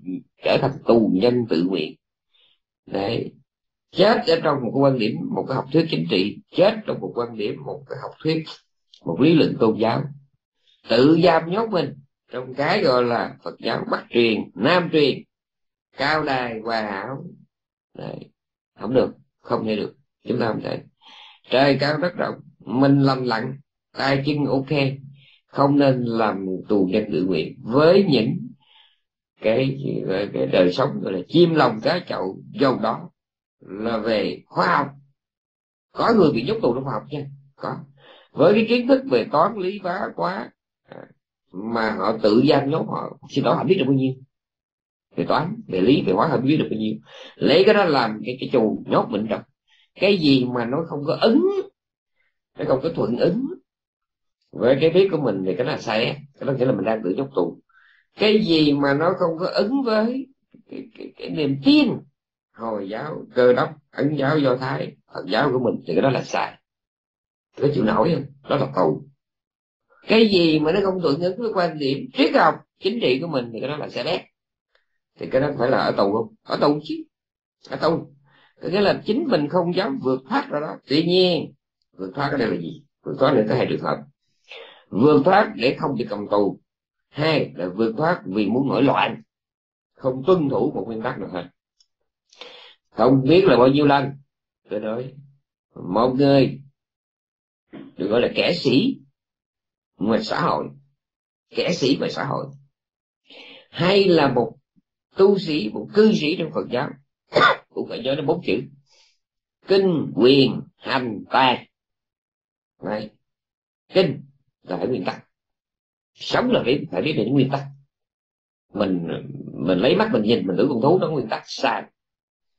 trở thành tù nhân tự nguyện đấy. Chết ở trong một quan điểm, một cái học thuyết chính trị, chết trong một quan điểm, một cái học thuyết, một lý luận tôn giáo. Tự giam nhốt mình trong cái gọi là phật giáo bắc truyền, nam truyền, cao đài, hòa hảo. Đấy. không được, không thể được. Chúng ta không thể. Trời cao đất rộng, mình lầm lặng tay chân ok, không nên làm tù nhân tự nguyện. Với những cái cái đời sống, gọi là chim lòng cá chậu dầu đó là về khoa học. Có người bị nhốt tù trong khoa học nha. Có. Với cái kiến thức về toán, lý phá quá à, mà họ tự giam nhốt họ xin lỗi họ biết được bao nhiêu. Về toán, về lý, về hóa họ biết được bao nhiêu. Lấy cái đó làm cái cái chù nhốt mình trong cái gì mà nó không có ứng, nó không có thuận ứng. Với cái biết của mình thì cái đó là sai cái đó nghĩa là mình đang tự nhốt tù cái gì mà nó không có ứng với cái, cái, cái niềm tin hồi giáo cơ đốc ấn giáo do thái phật giáo của mình thì cái đó là sai. Có chịu nổi không? Đó là tù. Cái gì mà nó không thuận ứng với quan điểm triết học chính trị của mình thì cái đó là xe bét thì cái đó phải là ở tù không? Ở tù chứ. Ở tù. Nghĩa là chính mình không dám vượt thoát ra đó. Tuy nhiên vượt thoát cái đây là gì? Vượt thoát để có hai trường hợp vượt thoát để không bị cầm tù hai là vượt thoát vì muốn nổi loạn. Không tuân thủ một nguyên tắc nào hết. Không biết là bao nhiêu lần. Tôi nói, một người, được gọi là kẻ sĩ ngoài xã hội, kẻ sĩ ngoài xã hội, hay là một tu sĩ, một cư sĩ trong phật giáo. [COUGHS] Cũng phải nhớ đến bốn chữ. Kinh, quyền, hành tài Đấy. kinh là phải nguyên tắc sống là phải phải biết đến những nguyên tắc. Mình mình lấy mắt mình nhìn mình tưởng con thú nó nguyên tắc sai.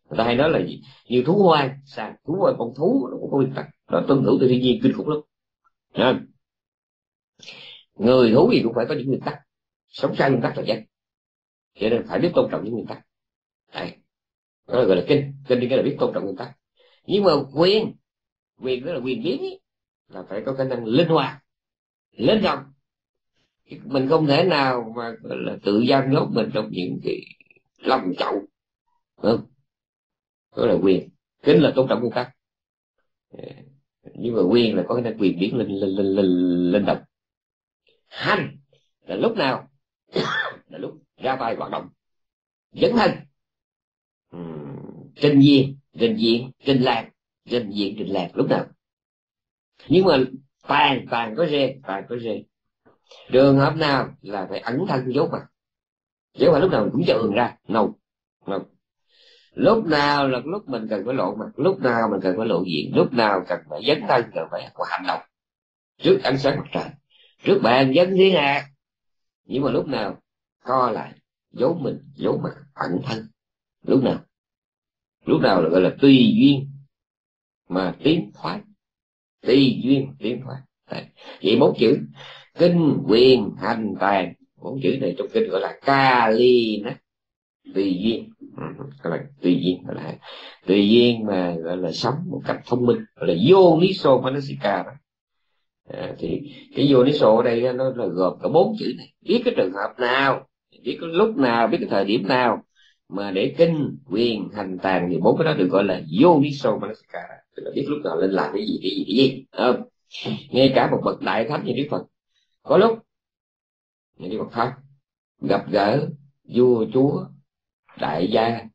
Người ta hay nói là gì? nhiều thú hoang sai. Thú hoang con thú nó cũng có nguyên tắc. Nó tuân thủ từ thiên nhiên kinh khủng lắm. Nên, người thú gì cũng phải có những nguyên tắc. Sống sai nguyên tắc là chết cho nên phải biết tôn trọng những nguyên tắc. Đấy. đó là gọi là kinh. Kinh đi cái là biết tôn trọng nguyên tắc. Nhưng mà quyền quyền đó là quyền biến ý, là phải có khả năng linh hoạt linh động mình không thể nào mà là tự giam nhốt mình trong những cái lòng chậu. Không đó là quyền. Kính là tôn trọng nguyên tắc dạ. nhưng mà quyền là có cái quyền biến lên lên lên lên, lên động hành là lúc nào? [COUGHS] Là lúc ra tay hoạt động. Dấn thân ừ. trình diện trình diện trình làng trình diện trình làng lúc nào? Nhưng mà tàn tàn có rê tàn có rê trường hợp nào là phải ẩn thân dốt mặt. Chứ mặt lúc nào mình cũng trợn ra no, no. lúc nào là lúc mình cần phải lộ mặt lúc nào mình cần phải lộ diện lúc nào cần phải dấn thân cần phải có hành động. Trước ánh sáng mặt trời trước bàn dân thiên hạ. Nhưng mà lúc nào co lại giấu mình giấu mặt ẩn thân. Lúc nào? Lúc nào là gọi là tùy duyên mà tiến thoái tùy duyên tiến thoái vậy bốn chữ kinh quyền hành tàn. Bốn chữ này trong kinh gọi là kali ừ, nát tùy duyên. Gọi là tùy duyên gọi là tùy duyên mà gọi là sống một cách thông minh. Gọi là vô lý sô manasika đó. À, thì cái vô lý sô ở đây nó là gồm cả bốn chữ này. Biết cái trường hợp nào biết cái lúc nào biết cái thời điểm nào mà để kinh quyền hành tàn thì bốn cái đó được gọi là vô lý sô manasika tức là biết lúc nào lên làm cái gì cái gì cái gì à, ngay cả một bậc đại thánh như đức phật có lúc những cái Phật pháp gặp gỡ vua chúa đại gia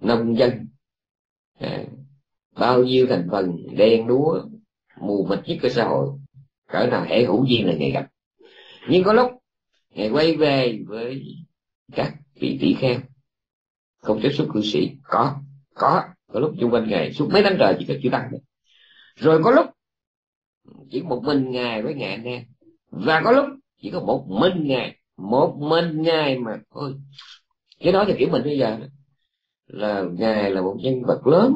nông dân à, bao nhiêu thành phần đen đúa mù mịt nhất của xã hội cỡ nào hễ hữu duyên là ngày gặp. Nhưng có lúc ngày quay về với các vị tỷ kheo không tiếp xúc cư sĩ có có có lúc chung quanh ngày suốt mấy tháng trời chỉ có chữ tăng. Rồi có lúc chỉ một mình ngài với ngài anh em và có lúc chỉ có một mình ngài một mình ngài mà thôi. Cái đó thì kiểu mình bây giờ là ngài là một nhân vật lớn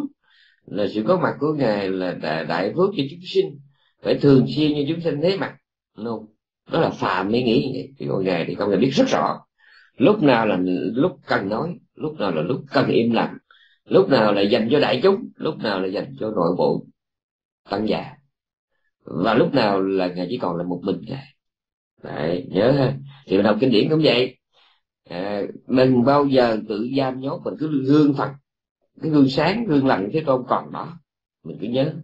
là sự có mặt của ngài là đại, đại phước cho chúng sinh phải thường xuyên như chúng sinh thấy mặt no. đó là phàm mới nghĩ như vậy. Thì còn ngài thì con ngài biết rất rõ. Lúc nào là lúc cần nói lúc nào là lúc cần im lặng lúc nào là dành cho đại chúng lúc nào là dành cho nội bộ tăng già và lúc nào là ngài chỉ còn là một mình ngài. Đấy, nhớ ha. Thì mình đọc kinh điển cũng vậy. À, đừng bao giờ tự giam nhốt mình cứ gương phật cái gương sáng gương lành thế tôn còn đó. Mình cứ nhớ.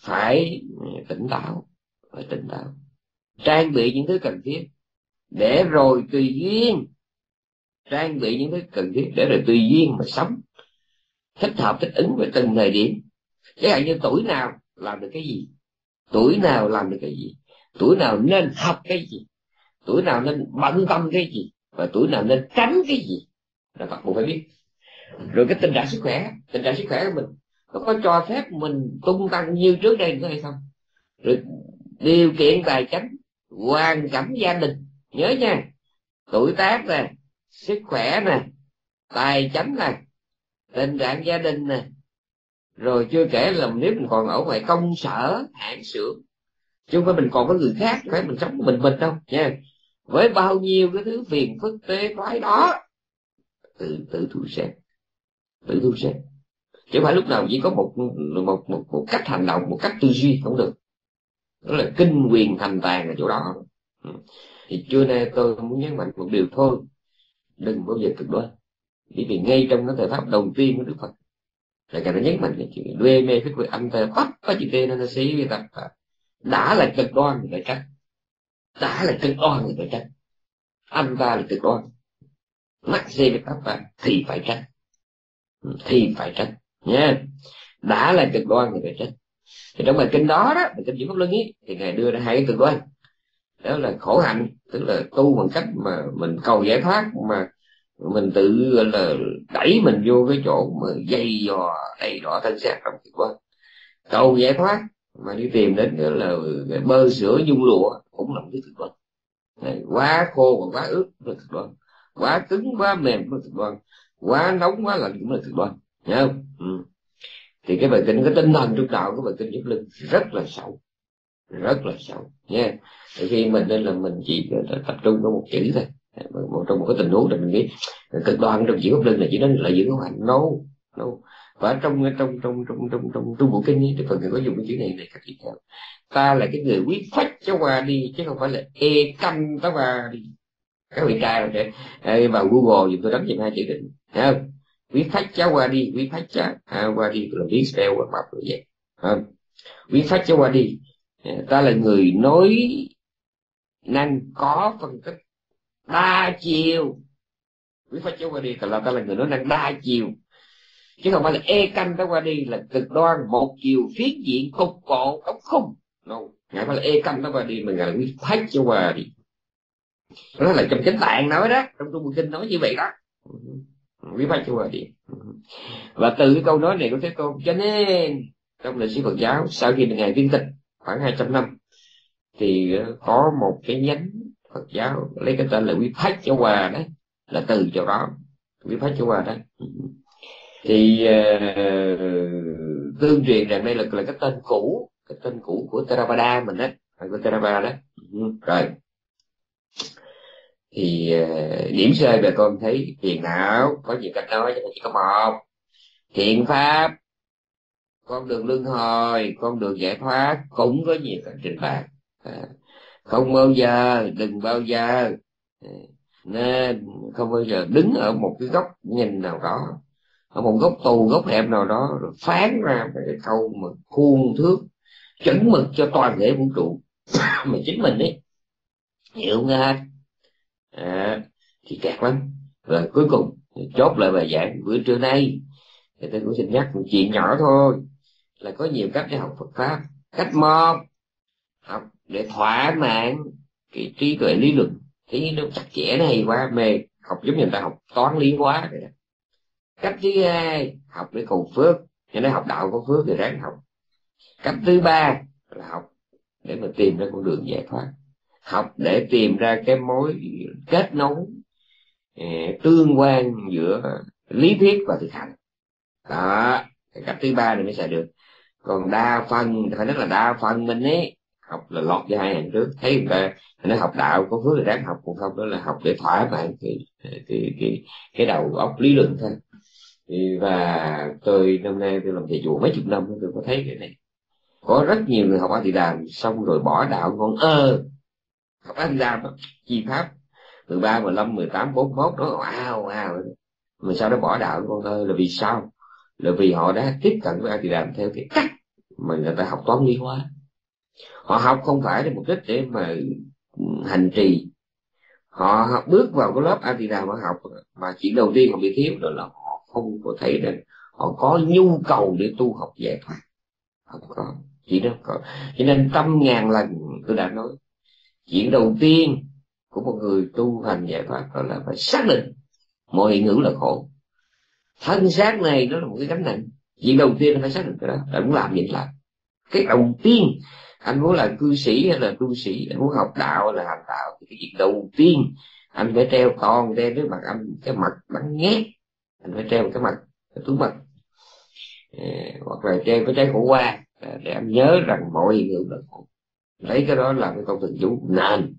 Phải tỉnh táo phải tỉnh táo. Trang bị những thứ cần thiết để rồi tùy duyên trang bị những thứ cần thiết để rồi tùy duyên mà sống. Thích hợp thích ứng với từng thời điểm. Chẳng hạn như tuổi nào làm được cái gì? Tuổi nào làm được cái gì? Tuổi nào nên học cái gì? Tuổi nào nên bận tâm cái gì? Và tuổi nào nên tránh cái gì? Là Phật cũng phải biết. Rồi cái tình trạng sức khỏe. Tình trạng sức khỏe của mình, nó có cho phép mình tung tăng như trước đây nữa hay không? Rồi điều kiện tài chính, hoàn cảnh gia đình. Nhớ nha, tuổi tác nè, sức khỏe nè, tài chính nè, tình trạng gia đình nè rồi chưa kể là nếu mình còn ở ngoài công sở, hãng xưởng, chứ không phải mình còn có người khác phải mình sống mình mình đâu nha. Với bao nhiêu cái thứ phiền phức tê toái đó, tự tự thu xếp, tự thu xếp. Chứ không phải lúc nào chỉ có một một một một cách hành động, một cách tư duy không được. Đó là kinh quyền thành tàn ở chỗ đó. Ừ. Thì trưa nay tôi muốn nhấn mạnh một điều thôi. Đừng bao giờ cực đoan. Bởi vì ngay trong cái thời pháp đầu tiên của đức phật là cái nó nhấn mạnh cái chuyện đuê mê thích với âm ta bắt có chữ tê nên nó xí với tập đã là cực đoan người phải tránh đã là cực đoan người phải tránh âm ta là cực đoan. Mắc dê với tập thì phải tránh thì phải tránh nha. Đã là cực đoan người phải tránh thì trong bài kinh đó đó, bài kinh diệu pháp luân ấy, thì ngài đưa ra hai cái cực đoan. Đó là khổ hạnh, tức là tu bằng cách mà mình cầu giải thoát, mà mình tự, gọi là, đẩy mình vô cái chỗ mà dây dò, đầy đỏ thân xác trong cái đoan cầu giải thoát mà đi tìm đến cái là, cái bơ sữa dung lụa cũng là một cái cực đoan quá khô và quá ướt cũng là thực vật. Quá cứng, quá mềm cũng là thực vật. Quá nóng, quá lạnh cũng là thực vật. Nhớ không? Ừ. thì cái bài kinh cái tinh thần trung đạo của bài kinh giúp linh rất là sâu. Rất là sâu. Nha. Thì khi mình nên là mình chỉ tập trung vào một chữ thôi một trong một cái tình huống thì mình nghĩ cực đoan trong chữ pháp lưng là chỉ đến là dưỡng hành. No no. Và trong trong trong trong trong trong tu bộ kinh thì phần người có dùng cái chữ này này các chị theo. Ta là cái người quyết phách cho qua đi chứ không phải là e canh ta qua đi. Các vị trai rồi để à, vào google dùng tôi đánh dùm hai chữ định. Thấy không? Quý phách cháu qua đi quý phách cháu à, qua đi là biết spell qua mập rồi vậy. Không? Quý phách cháu qua đi. À, ta là người nói năng có phân tích đa chiều. Quý phách chúng qua đi là ta là người nói năng đa chiều. Chứ không phải là e canh ta qua đi là cực đoan, một chiều phiến diện cục bộ ống khung no. Ngài phải là e canh ta qua đi mà ngài là quý phách cháu qua đi đó là trong chánh tạng nói đó, trong trung bộ kinh nói như vậy đó. Quý phách cháu qua đi và từ cái câu nói này của thế tôn, cho nên trong lịch sử phật giáo sau khi ngài viên tịch khoảng 200 năm, thì có một cái nhánh Phật giáo lấy cái tên là quý phách cho hòa đấy là từ chỗ đó. Quý phách cho hòa đấy thì uh, tương truyền rằng đây là là cái tên cũ cái tên cũ của Theravada mình đấy của Theravada đó. Rồi. Thì uh, điểm sơ về con thấy thiền não có nhiều cách nói nhưng mà chỉ có một. Thiện pháp con đường luân hồi con đường giải thoát cũng có nhiều cách trình bày. À, không bao giờ đừng bao giờ. Ừ. Nên không bao giờ đứng ở một cái góc nhìn nào đó. Ở một góc tù góc hẹp nào đó rồi phán ra cái câu mà khuôn thước chuẩn mực cho toàn thể vũ trụ. [COUGHS] Mà chính mình ấy hiểu nghe à, thì kẹt lắm. Rồi cuối cùng chốt lại bài giảng bữa trưa nay. Thì tôi cũng xin nhắc một chuyện nhỏ thôi là có nhiều cách để học Phật pháp. Cách một học để thỏa mãn cái trí tuệ lý luận. Thế nó chặt chẽ nó hay quá mê học giống như người ta học toán lý hóa vậy đó. Cách thứ hai học để cầu phước. Cho nên học đạo có phước thì ráng học. Cách thứ ba là học để mà tìm ra con đường giải thoát. Học để tìm ra cái mối kết nối eh, tương quan giữa lý thuyết và thực hành. Đó cái cách thứ ba này mới xài được. Còn đa phần phải nói là đa phần mình ấy học là lọt cho hai hàng trước. Thấy người ta nó học đạo, có phước là đáng học, còn không đó là học để thỏa mãn cái cái cái cái đầu óc lý luận thôi. Và tôi năm nay tôi làm thầy chùa mấy chục năm, tôi có thấy cái này. Có rất nhiều người học a thì đàm xong rồi bỏ đạo ngon ơ. Học a thì đàm chi pháp, mười ba, mười lăm, mười tám, bốn mốt đó, wow wow. Mà sau đó bỏ đạo con ơi là vì sao? Là vì họ đã tiếp cận với a di đàm theo cái cách mà người ta học toán lý hóa họ học không phải để mục đích để mà ừ, hành trì. Họ bước vào cái lớp Atida mà học, mà chuyện đầu tiên họ bị thiếu đó là họ không có thấy được họ có nhu cầu để tu học giải thoát không có, chỉ đó có. Cho nên trăm ngàn lần tôi đã nói, chuyện đầu tiên của một người tu hành giải thoát đó là phải xác định mọi hiện ngữ là khổ. Thân xác này nó là một cái gánh nặng. Chuyện đầu tiên là phải xác định cái đó, là muốn làm gì làm. Cái đầu tiên anh muốn là cư sĩ hay là tu sĩ? Anh muốn học đạo hay là hành đạo? Thì cái chuyện đầu tiên anh phải treo con đeo trước mặt anh cái mặt bắn nhét anh phải treo cái mặt cái túi mặt ờ, hoặc là treo cái trái khổ qua để anh nhớ rằng mọi người là lấy cái đó làm cái câu thần chú nền.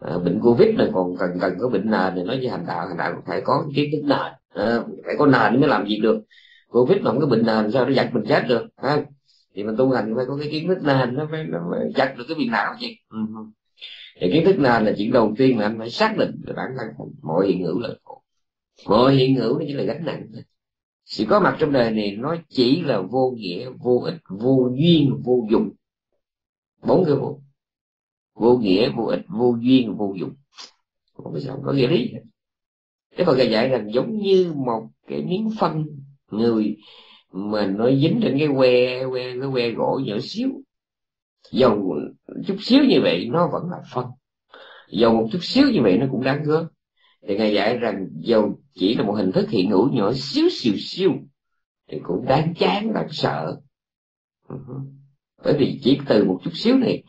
À, bệnh covid này còn cần cần có bệnh nền thì nói với hành đạo hành đạo phải có kiến thức nền. À, phải có nền mới làm gì được. Covid mà không có bệnh nền sao nó giặt mình chết được ha thì mình tu hành phải có cái kiến thức nền nó phải, nó phải chặt được cái việc nào chứ. Ừ. thì kiến thức nền là chuyện đầu tiên mà anh phải xác định về bản thân mọi hiện hữu là khổ. Mọi hiện hữu nó chỉ là gánh nặng sự có mặt trong đời này nó chỉ là vô nghĩa vô ích vô duyên vô dụng. Bốn cái vô. Vô nghĩa vô ích vô duyên vô dụng. Không biết sao có nghĩa lý cái Phật dạy rằng giống như một cái miếng phân người mà nó dính trên cái que que cái que gỗ nhỏ xíu. Dầu chút xíu như vậy nó vẫn là phân. Dầu một chút xíu như vậy nó cũng đáng gớm. Thì ngài dạy rằng dầu chỉ là một hình thức hiện hữu nhỏ xíu xìu xiu thì cũng đáng chán đáng sợ. Bởi vì chỉ từ một chút xíu này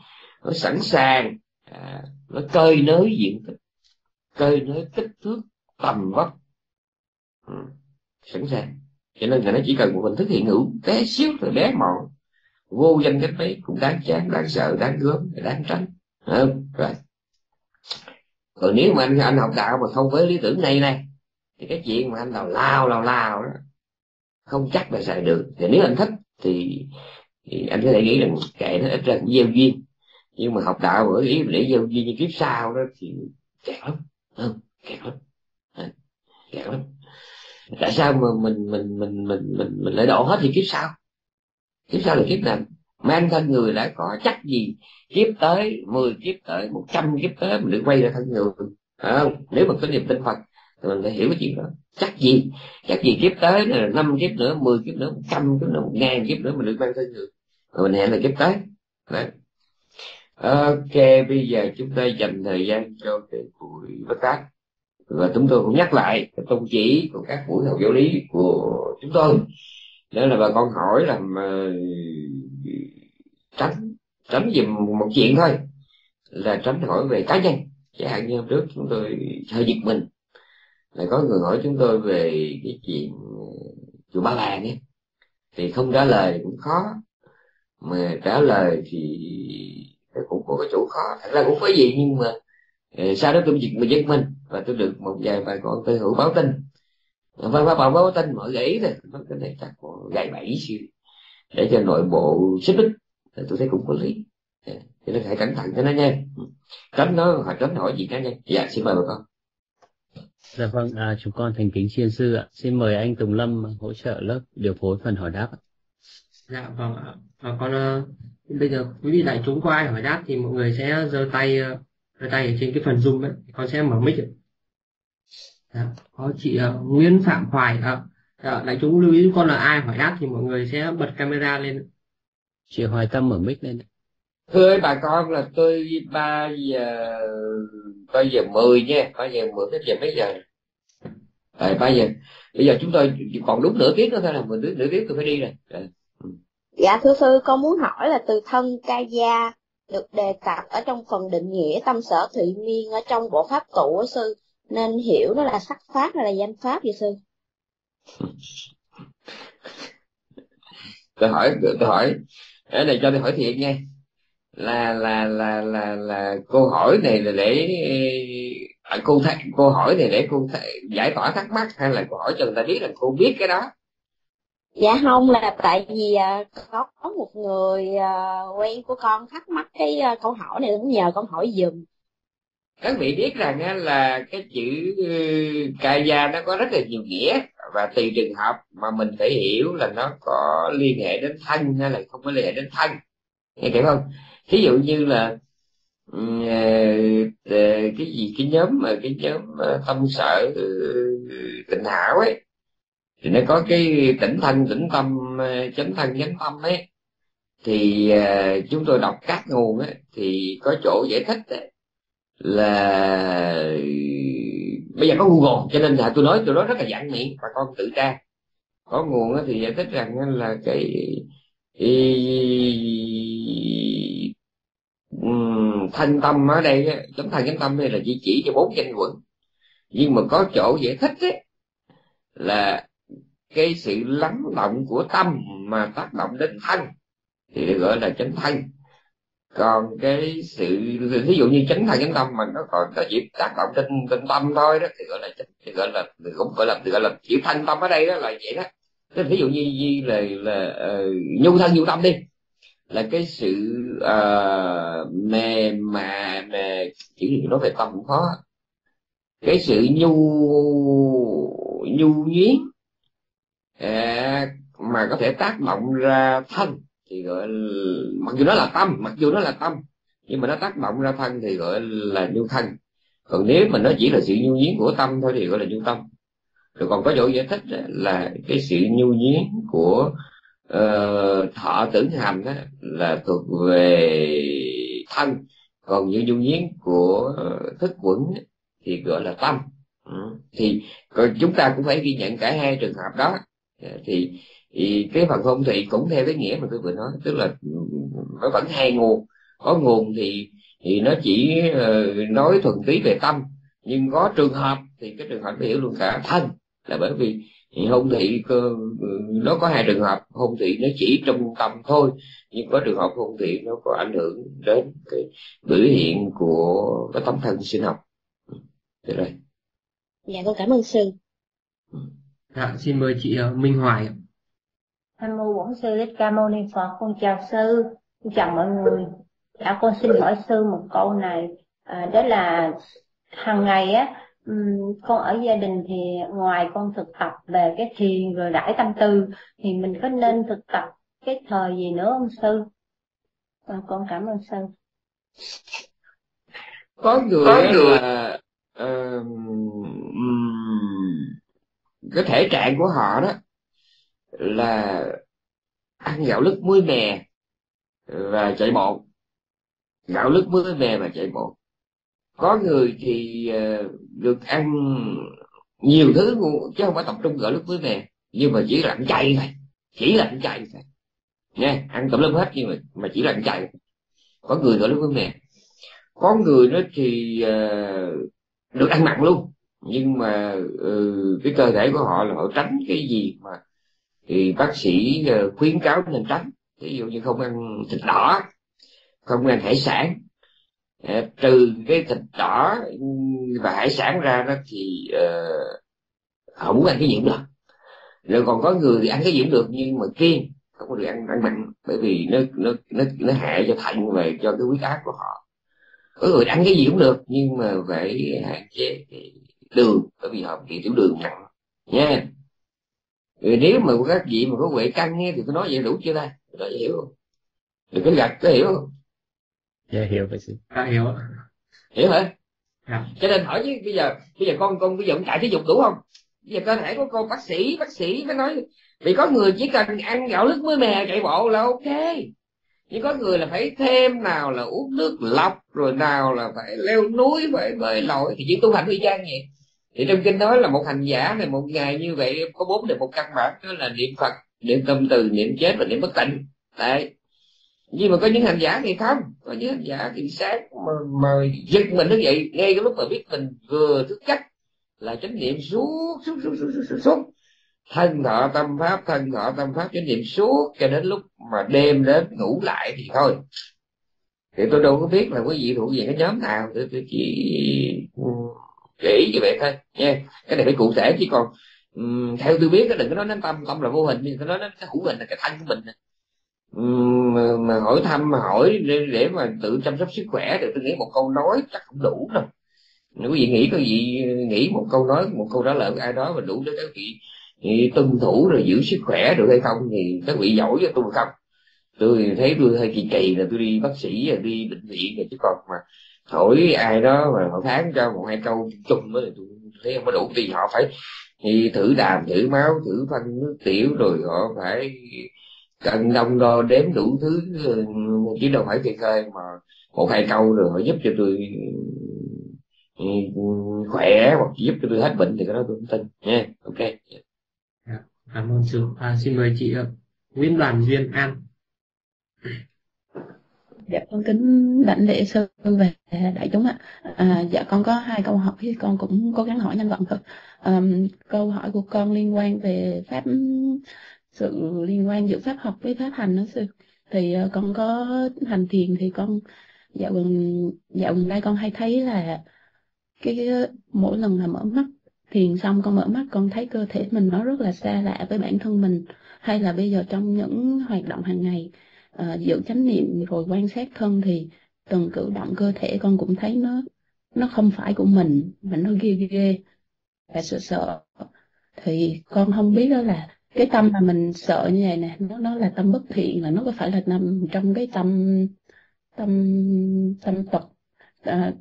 nó sẵn sàng à, nó cơi nới diện tích cơi nới kích thước tầm vóc. Ừ, sẵn sàng cho nên là nó chỉ cần một hình thức hiện hữu, té xíu thôi bé mọn vô danh cách mấy, cũng đáng chán, đáng sợ, đáng gớm, đáng tránh. Không rồi. Còn nếu mà anh anh học đạo mà không với lý tưởng này này, thì cái chuyện mà anh đào lao lao lao đó, không chắc là xài được. Thì nếu anh thích, thì thì anh có thể nghĩ rằng kệ nó, ít ra cũng gieo duyên. Nhưng mà học đạo với ý để gieo duyên như kiếp sau đó thì kẹt lắm. Không kẹt lắm. Kẹt lắm tại sao mà mình mình mình mình mình mình lại độ hết thì kiếp sau? Kiếp sau là kiếp nào? Mang thân người đã có chắc gì kiếp tới 10 kiếp tới 100 kiếp tới mình được quay ra thân người? Không? Nếu mà có niềm tin phật, thì mình phải hiểu cái chuyện đó. Chắc gì? Chắc gì kiếp tới là năm kiếp nữa 10 kiếp nữa, một trăm kiếp nữa, một ngàn kiếp nữa mình được mang thân người? Rồi mình hẹn là kiếp tới. Đấy. ok, bây giờ chúng ta dành thời gian cho cái buổi bất tác và chúng tôi cũng nhắc lại cái tôn chỉ của các buổi học giáo lý của chúng tôi. Đó là bà con hỏi là ờ, tránh tránh dùm một chuyện thôi, là tránh hỏi về cá nhân. Chẳng hạn như hôm trước chúng tôi hơi giật mình, là có người hỏi chúng tôi về cái chuyện ờ, chùa ba làng ấy. Thì không trả lời cũng khó, mà trả lời thì cũng có cái chỗ khó. Thật ra cũng có gì nhưng mà sau đó tôi giật mình giật mình và tôi được một vài bà con tư hữu báo tin. Và báo, báo, báo tin mọi gãy thôi. Cái này chắc có gãy bảy xíu. Để cho nội bộ xích mích tôi thấy cũng có lý. Cho nên hãy cẩn thận cho nó nha. Tránh nó hoặc tránh hỏi gì cá nhân. Dạ xin mời bà con. Dạ vâng, à, chúng con thành kính chiên sư ạ. Xin mời anh Tùng Lâm hỗ trợ lớp điều phối phần hỏi đáp ạ. Dạ vâng ạ. À, con uh, bây giờ quý vị đại chúng có ai hỏi đáp thì mọi người sẽ giơ tay uh, tay ở trên cái phần zoom ấy, con sẽ mở mic. Dạ, có chị uh, Nguyễn Phạm Hoài ạ. À, đại chúng lưu ý con là ai hỏi đáp thì mọi người sẽ bật camera lên. Chị Hoài Tâm mở mic lên. thưa bà con là tôi ba giờ ba giờ mười nha ba giờ mười tới giờ mấy giờ tại ba giờ bây giờ chúng tôi còn đúng nửa tiếng nữa thôi là mình nửa, nửa tiếng tôi phải đi rồi Rồi. Dạ thưa sư, con muốn hỏi là từ thân ca gia được đề cập ở trong phần định nghĩa tâm sở thụy miên ở trong bộ pháp tụ của sư, nên hiểu nó là sắc pháp hay là danh pháp vậy sư? tôi hỏi tôi hỏi ở đây cho tôi hỏi thiệt nha. Là là là là là câu hỏi này là để à, cô th- cô hỏi này để cô th- giải tỏa thắc mắc hay là cô hỏi cho người ta biết là cô biết cái đó? Dạ không là tại vì có có một người à, quen của con thắc mắc cái à, câu hỏi này cũng nhờ con hỏi giùm. các vị biết rằng là cái chữ ừ, ca gia nó có rất là nhiều nghĩa và tùy trường hợp mà mình phải hiểu là nó có liên hệ đến thân hay là không có liên hệ đến thân nghe hiểu không thí dụ như là ừ, ờ, ờ, cái gì cái nhóm mà cái nhóm ờ, tâm sở ừ, tịnh hảo ấy thì nó có cái tỉnh thân tỉnh tâm ờ, chánh thân chánh tâm ấy thì ờ, chúng tôi đọc các nguồn ấy thì có chỗ giải thích ấy, là bây giờ có google cho nên là tôi nói tôi nói rất là dặn miệng và con tự tra. Có nguồn ấy thì giải thích rằng là cái thanh tâm ở đây chấm thanh chấm tâm đây là chỉ chỉ cho bốn danh quận. Nhưng mà có chỗ giải thích ấy, là cái sự lắng động của tâm mà tác động đến thân thì được gọi là chánh thân. Còn cái sự ví dụ như chánh thân chánh tâm mà nó còn có chỉ tác động trên trên tâm thôi đó thì gọi là thì gọi là cũng gọi là gọi là chỉ thanh tâm ở đây đó là vậy đó. Tức ví dụ như, như là là uh, nhu thân nhu tâm đi là cái sự ờ, uh, mềm mà mà chỉ nói về tâm cũng khó. Cái sự nhu nhu nhuyến mà có thể tác động ra thân thì gọi là, mặc dù nó là tâm mặc dù nó là tâm nhưng mà nó tác động ra thân thì gọi là nhu thân. Còn nếu mà nó chỉ là sự nhu nhuyến của tâm thôi thì gọi là nhu tâm. Rồi còn có chỗ giải thích là cái sự nhu nhuyến của uh, thọ tưởng hành đó là thuộc về thân. Còn những nhu nhuyến của thức quẩn thì gọi là tâm. Ừ. thì còn chúng ta cũng phải ghi nhận cả hai trường hợp đó thì thì cái phần phong thủy cũng theo cái nghĩa mà tôi vừa nói tức là nó vẫn hai nguồn. Có nguồn thì thì nó chỉ uh, nói thuần túy về tâm. Nhưng có trường hợp thì cái trường hợp nó hiểu luôn cả thân. Là bởi vì hôn thị nó có hai trường hợp. Hôn thị nó chỉ trong tâm thôi nhưng có trường hợp hôn thị nó có ảnh hưởng đến cái biểu hiện của cái tấm thân sinh học. Thế đây dạ con cảm ơn sư dạ xin mời chị uh, Minh Hoài Nam mô Bổn sư Thích Ca Mâu Ni Phật. Con chào sư, con chào mọi người. Dạ con xin hỏi sư một câu này, à, đó là hàng ngày á con ở gia đình thì ngoài con thực tập về cái thiền rồi đãi tâm tư thì mình có nên thực tập cái thời gì nữa không sư? À, con cảm ơn sư. Có người, có người là uh, cái thể trạng của họ đó là ăn gạo lứt muối mè và chạy bộ. Gạo lứt muối mè và chạy bộ. Có người thì ờ, được ăn nhiều thứ chứ không phải tập trung gạo lứt muối mè nhưng mà chỉ là ăn chay thôi chỉ là ăn chay thôi. Nha ăn tùm lum hết nhưng mà mà chỉ là ăn chay. Có người gạo lứt muối mè. Có người đó thì uh, được ăn mặn luôn nhưng mà ừ, cái cơ thể của họ là họ tránh cái gì mà thì bác sĩ ờ, khuyến cáo nên tránh. Ví dụ như không ăn thịt đỏ không ăn hải sản. À, trừ cái thịt đỏ và hải sản ra đó thì uh, họ muốn ăn cái gì được. Rồi còn có người thì ăn cái gì được nhưng mà kiêng không có được ăn ăn mặn bởi vì nó nó nó nó hại cho thận về cho cái huyết áp của họ. Có người ăn cái gì cũng được nhưng mà phải hạn chế cái đường bởi vì họ bị tiểu đường nặng. Nha. Rồi nếu mà các vị mà có huệ căn nghe thì tôi nói vậy đủ chưa ta? Rồi hiểu không? Đừng có gạch có hiểu không? Dạ hiểu vậy sư à, hiểu. Hiểu hả? Dạ. cho nên hỏi chứ bây giờ bây giờ con con bây giờ con chạy thể dục đủ không? Bây giờ cơ thể của con bác sĩ bác sĩ mới nói vì có người chỉ cần ăn gạo lứt mới mè chạy bộ là ok. Nhưng có người là phải thêm nào là uống nước lọc rồi nào là phải leo núi phải bơi lội thì chỉ tu hành y chang vậy thì trong kinh nói là một hành giả này một ngày như vậy có bốn được một căn bản đó là niệm phật niệm tâm từ niệm chết và niệm bất tịnh. Đấy. Nhưng mà có những hành giả thì không. Có những hành giả thì sáng mà, mà giật mình như vậy ngay cái lúc mà biết mình vừa thức giấc là chánh niệm suốt suốt suốt suốt suốt, suốt, suốt. thân thọ tâm pháp thân thọ tâm pháp chánh niệm suốt cho đến lúc mà đêm đến ngủ lại thì thôi. Thì tôi đâu có biết là quý vị thuộc về cái nhóm nào tôi, tôi chỉ ừ, chỉ ý như vậy thôi nha. Cái này phải cụ thể chứ còn um, theo tôi biết đừng có nói đến tâm tâm là vô hình nhưng nói đến cái hữu hình là cái thân của mình um, mà, mà hỏi thăm mà hỏi để, để mà tự chăm sóc sức khỏe thì tôi nghĩ một câu nói chắc cũng đủ rồi nếu quý vị nghĩ có gì nghĩ một câu nói một câu trả lời của ai đó mà đủ để các vị thì tuân thủ rồi giữ sức khỏe được hay không thì các vị giỏi cho tôi không. Tôi thấy tôi hơi kỳ kỳ là tôi đi bác sĩ rồi đi bệnh viện rồi chứ còn mà hỏi ai đó mà họ phán cho một hai câu chung mới tôi thấy không có đủ vì họ phải thì thử đàm thử máu thử phân nước tiểu rồi họ phải cân đông đo đếm đủ thứ ừ, chứ đâu phải kê khơi mà một hai câu rồi họ giúp cho tôi ừ, ừ, khỏe hoặc giúp cho tôi hết bệnh thì cái đó tôi cũng tin nha. Ok. Yeah. cảm ơn sư. À, xin mời chị ờ, Nguyễn Đoàn Duyên An dạ con kính đảnh lễ sư về đại chúng ạ. À, dạ con có hai câu hỏi con cũng cố gắng hỏi nhanh gọn thôi. À, câu hỏi của con liên quan về pháp sự liên quan giữa pháp học với pháp hành đó sư. Thì uh, con có hành thiền thì con dạo gần dạo gần đây con hay thấy là cái mỗi lần mà mở mắt thiền xong con mở mắt con thấy cơ thể mình nó rất là xa lạ với bản thân mình. Hay là bây giờ trong những hoạt động hàng ngày uh, giữ chánh niệm rồi quan sát thân thì từng cử động cơ thể con cũng thấy nó nó không phải của mình mà nó ghê ghê. Và sợ sợ thì con không biết đó là cái tâm mà mình sợ như vậy nè nó nó là tâm bất thiện là nó có phải là nằm trong cái tâm tâm tâm tật. À,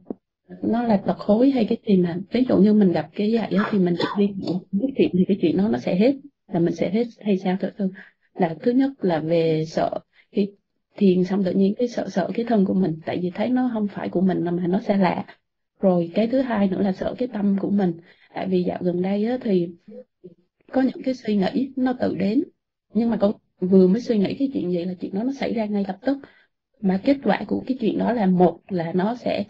nó là tật khối hay cái gì mà ví dụ như mình gặp cái vậy thì mình đi bất thiện thì cái chuyện đó nó sẽ hết là mình sẽ hết hay sao thưa là thứ nhất là về sợ thì thiền xong tự nhiên cái sợ sợ cái thân của mình tại vì thấy nó không phải của mình mà nó xa lạ. Rồi cái thứ hai nữa là sợ cái tâm của mình. Tại vì dạo gần đây á, thì có những cái suy nghĩ nó tự đến. Nhưng mà con vừa mới suy nghĩ cái chuyện gì là chuyện đó nó xảy ra ngay lập tức. Mà kết quả của cái chuyện đó là một là nó sẽ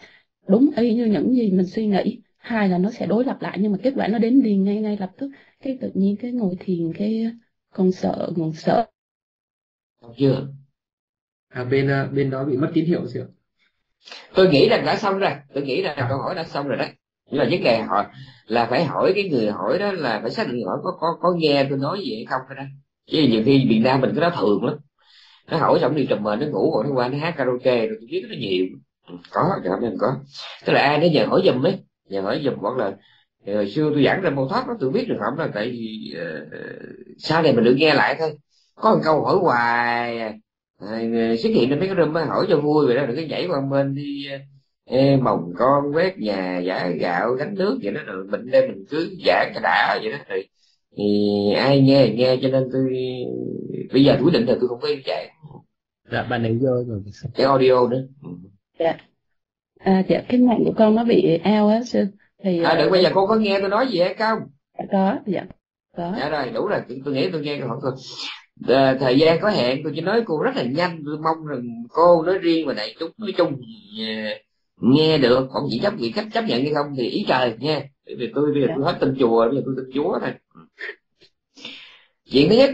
đúng y như những gì mình suy nghĩ hai là nó sẽ đối lập lại. Nhưng mà kết quả nó đến liền ngay ngay lập tức. Cái tự nhiên cái ngồi thiền cái con sợ còn sợ. Chưa à, bên ờ, bên đó bị mất tín hiệu chưa? Tôi nghĩ rằng đã xong rồi. Tôi nghĩ là câu hỏi đã xong rồi đấy. Nhưng mà vấn đề họ là phải hỏi cái người hỏi đó là phải xác định hỏi có có có nghe tôi nói gì hay không phải đó. Chứ nhiều khi việt nam mình cái đó thường lắm. Nó hỏi xong đi trầm mền nó ngủ rồi nó qua nó hát karaoke rồi tôi biết nó nhiều. Có cảm nên có. Tức là ai nó nhờ hỏi giùm ấy nhờ hỏi giùm hoặc là hồi xưa tôi giảng ra mâu thoát đó tôi biết được không là tại vì uh, sau này mình được nghe lại thôi. Có một câu hỏi hoài uh, xuất hiện trên mấy cái room hỏi cho vui vậy đó đừng có nhảy qua bên đi Ê, mồng con quét nhà giả gạo gánh nước vậy đó rồi bệnh đây mình cứ giả cái đã vậy đó. Rồi thì ai nghe nghe cho nên tôi bây giờ quyết định là tôi không phải chạy. Dạ bạn ấy vô rồi. Cái audio nữa. Ừ. dạ. À dạ cái mạng của con nó bị ao á sư. Thì à được bây giờ con có nghe tôi nói gì hay không? Dạ, có dạ có. Dạ rồi đủ rồi. Tôi nghĩ tôi nghe câu hỏi thôi à, thời gian có hẹn tôi chỉ nói cô rất là nhanh. Tôi mong rằng cô nói riêng và đại chúng nói chung ờ, nghe được. Còn chỉ chấp vị khách chấp nhận hay không thì ý trời nha. Vì tôi bây giờ tôi hết tin chùa bây giờ tôi tin chúa thôi. Chuyện thứ nhất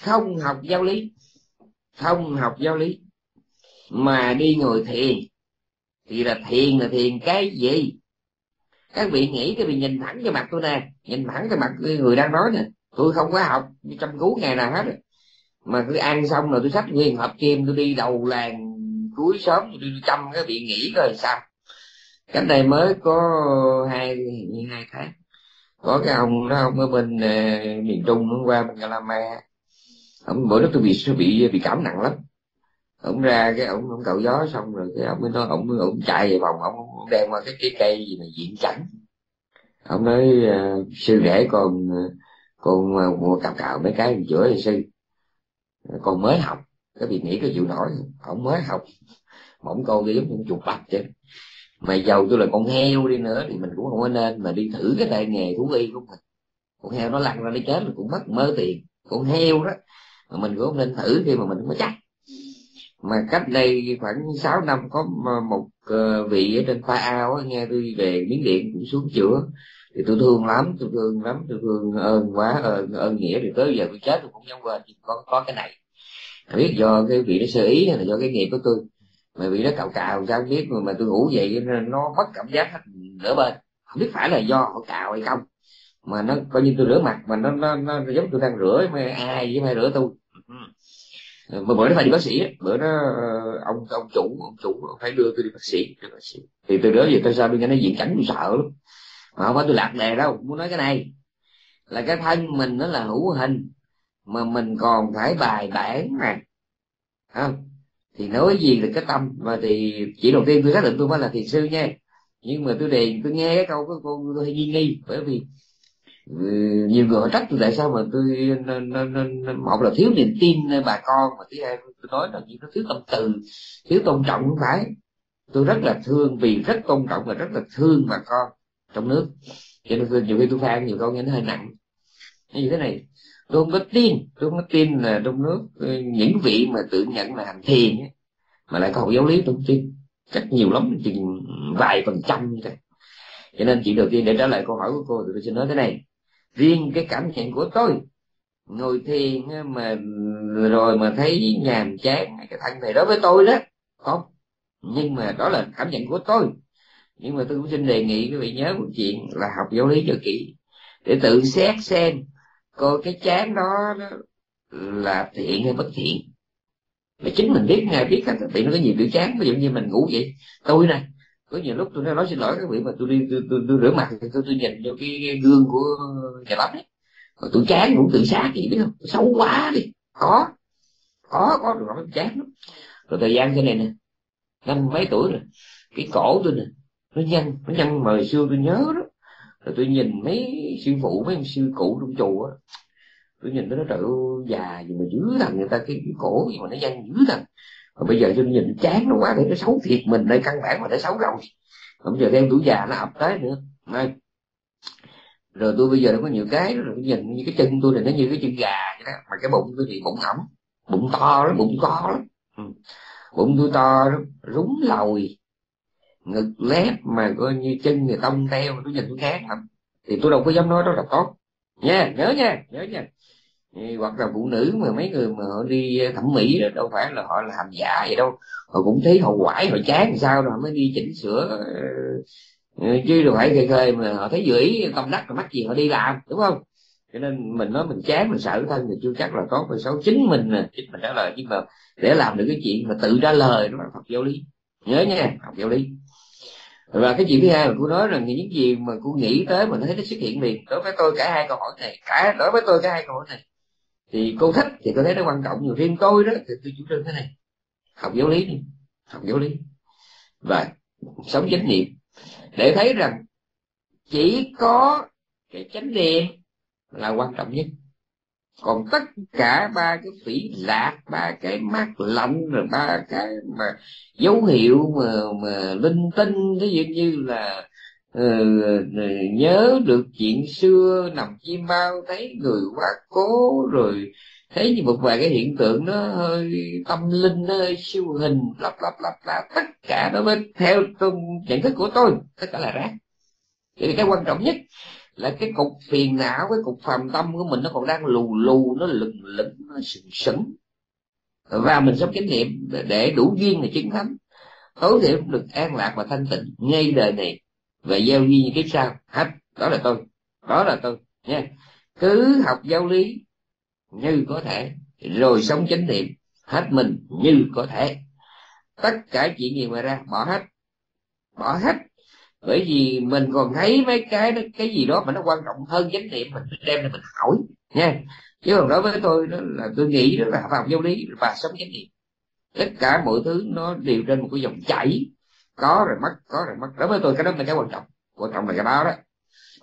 không học giáo lý. Không học giáo lý. Mà đi ngồi thiền. Thì là thiền là thiền cái gì? Các vị nghĩ cái vị nhìn thẳng cho mặt tôi nè. Nhìn thẳng cho mặt người đang nói nè tôi không có học chăm cứu ngày nào hết mà cứ ăn xong rồi tôi xách nguyên hộp kim tôi đi đầu làng cuối sớm tôi đi chăm cái vị nghỉ rồi sao. Cách đây mới có hai hai tháng. Có cái ông đó ông ở bên uh, miền trung hôm qua bên Calama ông bữa đó tôi bị bị bị cảm nặng lắm. Ông ra cái ông ông cậu gió xong rồi cái ông mới nói ông ông chạy về phòng ông, ông đem qua cái cái cây gì mà diện chảnh ông nói uh, sư rể con ờ, con ờ, mua cào cào mấy cái chữa thầy sư. Con mới học, cái việc nghĩ cái chịu nổi ổng mới học. Mỏng con đi giống như chuột bạch chứ mà giàu tôi là con heo đi nữa thì mình cũng không có nên, mà đi thử cái tay nghề thú y của mình. Con heo nó lăn ra đi chết cũng mất mớ tiền. Con heo đó, mà mình cũng không nên thử khi mà mình không có chắc. Mà cách đây khoảng 6 năm có một ờ, vị ở trên Pha Ao nghe tôi về miếng điện cũng xuống chữa thì tôi thương lắm tôi thương lắm tôi thương ơn quá ơn ơn nghĩa. Thì tới giờ tôi chết tôi cũng không quên có có cái này. Biết do cái vị nó sơ ý hay là do cái nghiệp của tôi. Mà bị nó cào cào sao biết mà, mà tôi ngủ vậy nó mất cảm giác hết nửa bên. Không biết phải là do họ cào hay không. Mà nó coi như tôi rửa mặt mà nó nó, nó, nó giống tôi đang rửa mà ai với mai rửa tôi. Ừ. Mà bữa nó phải đi bác sĩ bữa đó ờ, ông ông chủ ông chủ phải đưa tôi đi bác sĩ đi bác sĩ. Thì từ đó giờ tôi sao tôi nghe nó diện cảnh tôi sợ lắm không phải tôi lạc đề đâu, muốn nói cái này. Là cái thân mình nó là hữu hình, mà mình còn phải bài bản mà. Không? Thì nói gì được cái tâm. Mà thì chỉ đầu tiên tôi xác định tôi mới là thiền sư nha. Nhưng mà tôi đề tôi nghe cái câu của cô, tôi hay nghi nghi, bởi vì ừ, nhiều người họ trách tôi tại sao mà tôi một là thiếu niềm tin bà con, mà thứ hai tôi nói là những nó thiếu tâm từ, thiếu tôn trọng không phải. Tôi rất là thương, vì rất tôn trọng và rất là thương bà con trong nước. Cho nên nhiều khi tôi phan nhiều câu nghe nó hơi nặng. Như thế này, tôi không có tin, tôi không có tin là trong nước ờ, những vị mà tự nhận là hành thiền mà lại có học giáo lý, tôi không tin. Chắc nhiều lắm, chừng vài phần trăm như thế. Cho nên chuyện đầu tiên để trả lời câu hỏi của cô thì tôi xin nói thế này. Riêng cái cảm nhận của tôi, ngồi thiền mà rồi mà thấy nhàm chán, cái thân này đối với tôi đó, không. Nhưng mà đó là cảm nhận của tôi nhưng mà tôi cũng xin đề nghị quý vị nhớ một chuyện là học giáo lý cho kỹ. Để tự xét xem coi cái chán đó, đó là thiện hay bất thiện. Mà chính mình biết ngài biết cách thì nó có nhiều biểu chán. Ví dụ như mình ngủ vậy tôi này có nhiều lúc tôi nói, xin lỗi các vị mà tôi đi tôi, tôi, tôi rửa mặt tôi, tôi nhìn vô cái, gương của nhà tắm ấy. Mà tôi chán cũng tự sát gì biết không? Xấu quá đi. Có có có rồi chán lắm. Rồi thời gian thế này nè năm mấy tuổi rồi cái cổ tôi nè nó nhăn nó nhăn mà hồi xưa tôi nhớ đó. Rồi tôi nhìn mấy sư phụ mấy ông sư cụ trong chùa á tôi nhìn nó trời ơi già gì mà dữ thằng người ta cái, cái cổ gì mà nó nhăn dữ thằng mà bây giờ tôi nhìn chán nó quá để nó xấu thiệt mình đây căn bản mà nó xấu rồi mà bây giờ thêm tuổi già nó ập tới nữa. Đây. rồi tôi bây giờ nó có nhiều cái rồi tôi nhìn như cái chân tôi này nó như cái chân gà vậy đó. Mà cái bụng tôi thì bụng ẩm bụng to lắm bụng to lắm. Ừ. bụng tôi to lắm rúng lồi ngực, lép mà coi như chân người tông teo tôi nhìn tôi khác lắm. Thì tôi đâu có dám nói đó là tốt. Nha, nhớ nha nhớ nha. Hoặc là phụ nữ mà mấy người mà họ đi ờ, thẩm mỹ đó, đâu phải là họ làm giả vậy đâu. Họ cũng thấy họ quải, họ chán sao rồi mới đi chỉnh sửa ờ, ờ, chứ đâu phải khơi khơi mà họ thấy dưỡi tâm đắc rồi mắc gì họ đi làm, đúng không? Cho nên mình nói mình chán, mình sợ thân thì chưa chắc là tốt. Rồi xấu chính mình nè, chính mình trả lời, nhưng mà để làm được cái chuyện mà tự trả lời, đó là học giáo lý. Nhớ nha, học giáo lý và cái chuyện thứ hai mà cô nói rằng những gì mà cô nghĩ tới mà thấy nó xuất hiện liền đối với tôi cả hai câu hỏi này, cả, đối với tôi cả hai câu hỏi này, thì cô thích thì tôi thấy nó quan trọng nhiều. Riêng tôi đó, thì tôi chủ trương thế này, học giáo lý đi, học giáo lý. Và sống chánh niệm, để thấy rằng chỉ có cái chánh niệm là quan trọng nhất còn tất cả ba cái phỉ lạc ba cái mát lạnh rồi ba cái mà dấu hiệu mà mà linh tinh ví dụ như là uh, nhớ được chuyện xưa nằm chim bao thấy người quá cố rồi thấy như một vài cái hiện tượng nó hơi tâm linh nó hơi siêu hình lắp lắp lắp lắp tất cả đó mới theo trong nhận thức của tôi tất cả là rác. Thì cái quan trọng nhất là cái cục phiền não, cái cục phàm tâm của mình nó còn đang lù lù, nó lửng lửng nó sừng sững. Và mình sống chánh niệm để đủ duyên là chứng thánh tối thiểu được an lạc và thanh tịnh ngay đời này. Và giao duyên như cái sau. Hết. Đó là tôi. Đó là tôi. Nha. Cứ học giáo lý như có thể, rồi sống chánh niệm, hết mình như có thể. Tất cả chuyện gì mà ra, bỏ hết. Bỏ hết bởi vì mình còn thấy mấy cái cái gì đó mà nó quan trọng hơn chánh niệm, mình đem ra mình hỏi, nha. Chứ còn đối với tôi đó là tôi nghĩ đó là học giáo lý, và sống chánh niệm. Tất cả mọi thứ nó đều trên một cái dòng chảy. Có rồi mất, có rồi mất. Đối với tôi, cái đó là cái quan trọng. Quan trọng là cái đó đó.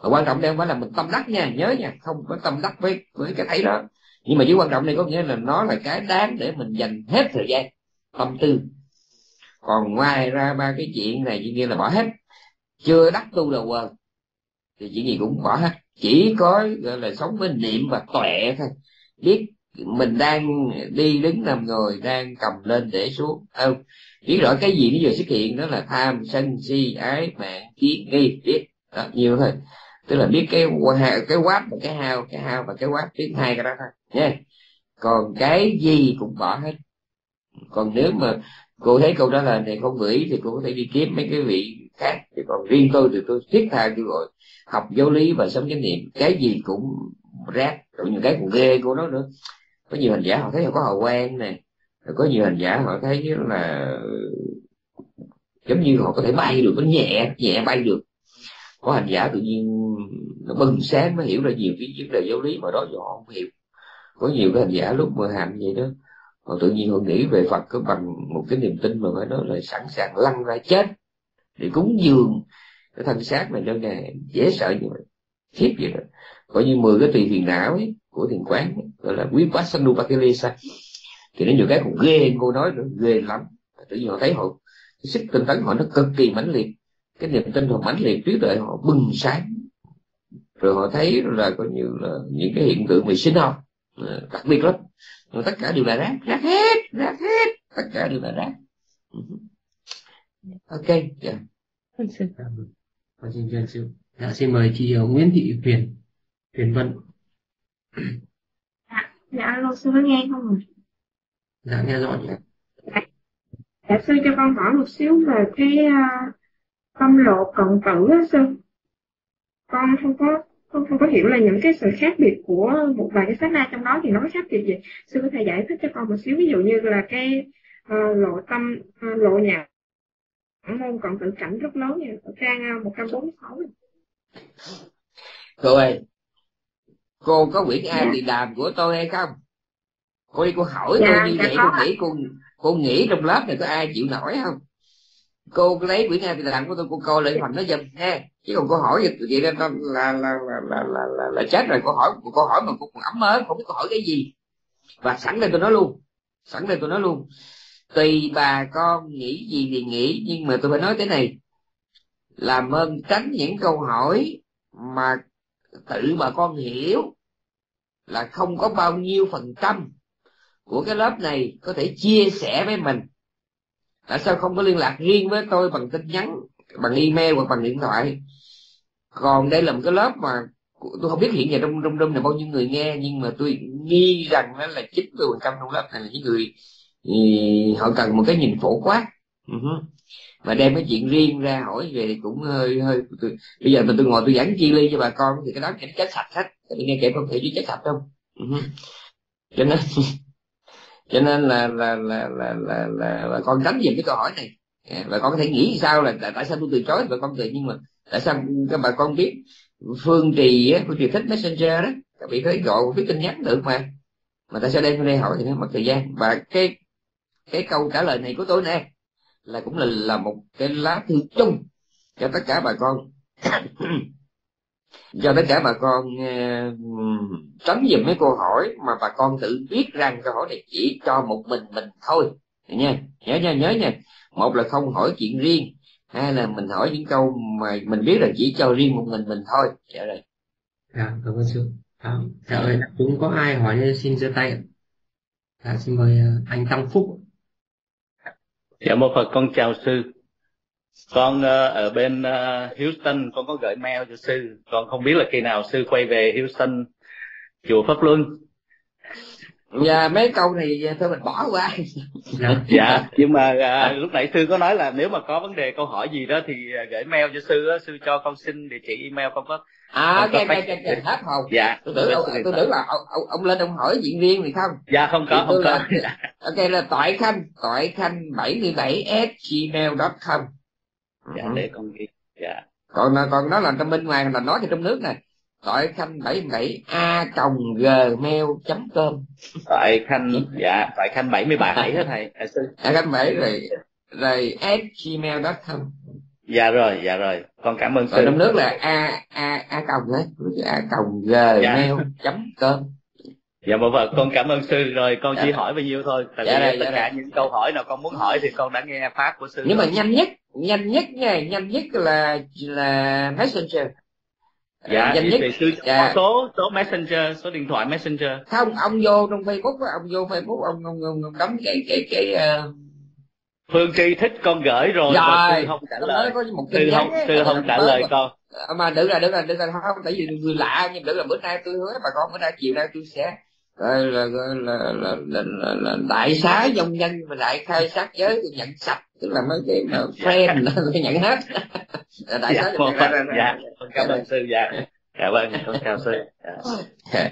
Và quan trọng đây không phải là mình tâm đắc nha, nhớ nha. Không có tâm đắc với với cái thấy đó. Nhưng mà chỉ quan trọng đây có nghĩa là nó là cái đáng để mình dành hết thời gian, tâm tư. Còn ngoài ra ba cái chuyện này chỉ nghĩa là bỏ hết chưa đắc tu đầu quần thì chuyện gì cũng bỏ hết chỉ có gọi là sống với niệm và tuệ thôi. Biết mình đang đi đứng nằm ngồi đang cầm lên để xuống. Không. Biết rõ cái gì nó vừa xuất hiện đó là tham sân si ái mạng kiến nghi biết. Đó, nhiều thôi tức là biết cái cái quát và cái hao cái hao và cái quát biết hai cái đó thôi. Nha. Còn cái gì cũng bỏ hết. Còn nếu mà cô thấy câu trả lời này không gửi thì cô có thể đi kiếm mấy cái vị khác. Thì còn riêng tôi thì tôi thiết tha kêu gọi học giáo lý và sống chánh niệm. Cái gì cũng rác rồi những cái cũng ghê của nó nữa. Có nhiều hành giả họ thấy họ có họ quen này rồi có nhiều hành giả họ thấy là giống như họ có thể bay được nó nhẹ nhẹ bay được. Có hành giả tự nhiên nó bừng sáng mới hiểu ra nhiều cái vấn đề giáo lý mà đó giờ họ không hiểu. Có nhiều cái hành giả lúc mà hành vậy đó, họ tự nhiên họ nghĩ về Phật có bằng một cái niềm tin mà phải nói là sẵn sàng lăn ra chết để cúng dường cái thân xác này cho ngài dễ sợ như vậy. Khiếp vậy đó. Coi như 10 cái tùy phiền não ấy, của thiền quán ấy, gọi là quý Pasanupakilesa thì nó nhiều cái cũng ghê cô nói nữa ghê lắm. Tự nhiên họ thấy họ cái sức tinh tấn họ nó cực kỳ mãnh liệt. Cái niềm tin họ mãnh liệt trí tuệ họ bừng sáng. Rồi họ thấy là coi như là những cái hiện tượng về sinh học à, đặc biệt lắm. Rồi tất cả đều là rác rác hết rác hết tất cả đều là rác. Ừ ok dạ Con xin chuyên sư. Dạ, xin mời chị ờ, Nguyễn Thị Huyền, Huyền Vân. Dạ, dạ alo sư có nghe không ạ? Dạ, nghe rõ chị. Dạ sư cho con hỏi một xíu về cái uh, tâm lộ cận tử á sư. Con không có con không có hiểu là những cái sự khác biệt của một vài cái sát na trong đó thì nó có khác biệt gì. Sư có thể giải thích cho con một xíu ví dụ như là cái uh, lộ tâm uh, lộ nhạc môn cận tử cảnh rất lớn nha. Ở trang uh, 146 này. cô ơi cô có quyển A thì đàm của tôi hay không? Cô đi cô hỏi Dạ, tôi như dạ vậy có cô nghĩ cô cô nghĩ trong lớp này có ai chịu nổi không? Cô lấy quyển A thì đàm của tôi cô coi lại phần nó giùm nha chứ còn cô hỏi vậy vậy là là là là là, là, là, là chết rồi. Cô hỏi cô hỏi mà cô còn ấm ớ không biết cô hỏi cái gì. Và sẵn đây tôi nói luôn sẵn đây tôi nói luôn tùy bà con nghĩ gì thì nghĩ, nhưng mà tôi phải nói thế này làm ơn tránh những câu hỏi mà tự bà con hiểu là không có bao nhiêu phần trăm của cái lớp này có thể chia sẻ với mình. Tại sao không có liên lạc riêng với tôi bằng tin nhắn, bằng email hoặc bằng điện thoại? Còn đây là một cái lớp mà tôi không biết hiện giờ trong trong trong này bao nhiêu người nghe, nhưng mà tôi nghi rằng nó là 90 phần trăm trong lớp này là những người ừ, họ cần một cái nhìn phổ quát. Ừ hứ. mà đem cái chuyện riêng ra hỏi về thì cũng hơi hơi tôi, bây giờ tôi, tôi ngồi tôi giảng chi ly cho bà con thì cái đó cái chết sạch hết. Tôi nghe kể không thể chứ chết sạch không Ừ cho nên [LAUGHS] cho nên là là là là là, là, là con tránh về cái câu hỏi này. Và con có thể nghĩ sao là tại, sao tôi từ chối và con từ nhưng mà tại sao các bà con biết? Phương trì á phương trì thích messenger đó. Các vị thấy gọi viết tin nhắn được mà. Mà tại sao đem đây hỏi thì nó mất thời gian. Và cái cái câu trả lời này của tôi nè là cũng là là một cái lá thư chung cho tất cả bà con [COUGHS] cho tất cả bà con uh, tránh dùm mấy câu hỏi mà bà con tự biết rằng câu hỏi này chỉ cho một mình mình thôi nha nhớ nha nhớ nha một là không hỏi chuyện riêng hai là mình hỏi những câu mà mình biết là chỉ cho riêng một mình mình thôi dạ rồi Dạ, cảm ơn sư. Dạ, dạ ơi, cũng có ai hỏi nên xin giơ tay ạ. Dạ, xin mời ờ, anh Tăng Phúc. Dạ mô Phật con chào sư. Con ờ, ở bên ờ, Houston con có gửi mail cho sư. Con không biết là khi nào sư quay về Houston chùa Pháp Luân. dạ mấy câu này thôi mình bỏ qua Dạ, Dạ nhưng mà à, lúc nãy sư có nói là nếu mà có vấn đề câu hỏi gì đó thì gửi mail cho sư á, sư cho con xin địa chỉ email con có. À ok ok ok hết hồn Dạ. tôi tưởng ông, tôi tưởng là ông, ông, lên ông hỏi chuyện riêng thì không Dạ không có không tôi có. là- ok là toại khanh toại khanh 77 at gmail com Dạ để con ghi. Dạ. còn còn nó là trong bên ngoài là nói thì trong nước này toại khanh 77 a còng gmail com Tại Khanh dạ tại Khanh 77 [LAUGHS] hết thầy. À, sư. a khanh 7 rồi rồi at gmail com Dạ rồi dạ rồi. Con cảm ơn sư. trong nước là a a a còng đấy a còng gmail com Dạ một Phật con cảm ơn sư rồi con chỉ Dạ. hỏi bao nhiêu thôi. Tại Dạ vì rồi, tất dạ cả rồi. những câu hỏi nào con muốn hỏi thì con đã nghe pháp của sư. nhưng mà rồi. nhanh nhất nhanh nhất nha nhanh nhất là là messenger dạ nhanh thì, nhất sư Dạ. số số messenger số điện thoại messenger không ông vô trong facebook ông vô facebook ông ông, ông, ông đóng cái cái cái uh, Phương Tri thích con gửi rồi mà rồi sư không trả lời. có một không là không trả lời con. Mà được rồi được rồi được rồi không tại vì người lạ nhưng được là bữa nay tôi hứa bà con bữa nay chiều nay tôi sẽ là, là, là, là, là, là, là đại xá dòng nhân mà đại khai sát giới tôi nhận sạch tức là mấy cái mà friend tôi nhận hết Là [LAUGHS] đại xá Dạ, dòng một nhân ra, dạ con cảm ơn sư dạ dạ vâng con chào sư dạ.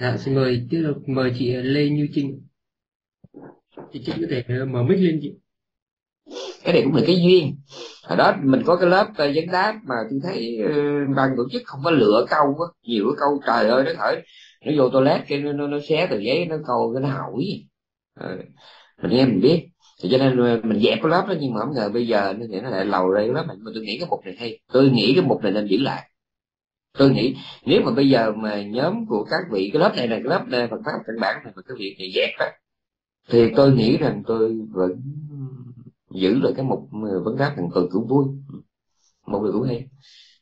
dạ xin mời tiếp tục mời chị Lê Như Trinh. Chị Trinh có thể mở mic lên chị cái này cũng là cái duyên. Hồi đó mình có cái lớp ờ, vấn đáp mà tôi thấy uh, ban tổ chức không có lựa câu á nhiều cái câu trời ơi nó hỏi nó vô toilet cái nó, nó, nó xé tờ giấy nó câu cái nó hỏi. À, mình nghe mình biết. Thì cho nên mình dẹp cái lớp đó nhưng mà không ngờ bây giờ nó, nó lại lầu đây lớp mà tôi nghĩ cái mục này hay. Tôi nghĩ cái mục này nên giữ lại. Tôi nghĩ nếu mà bây giờ mà nhóm của các vị cái lớp này là cái lớp này, Phật pháp căn bản này mà cái việc này dẹp á thì tôi nghĩ rằng tôi vẫn giữ lại cái mục ừ, vấn đáp thằng tôi cũng vui. Ừ. Một người cũng hay.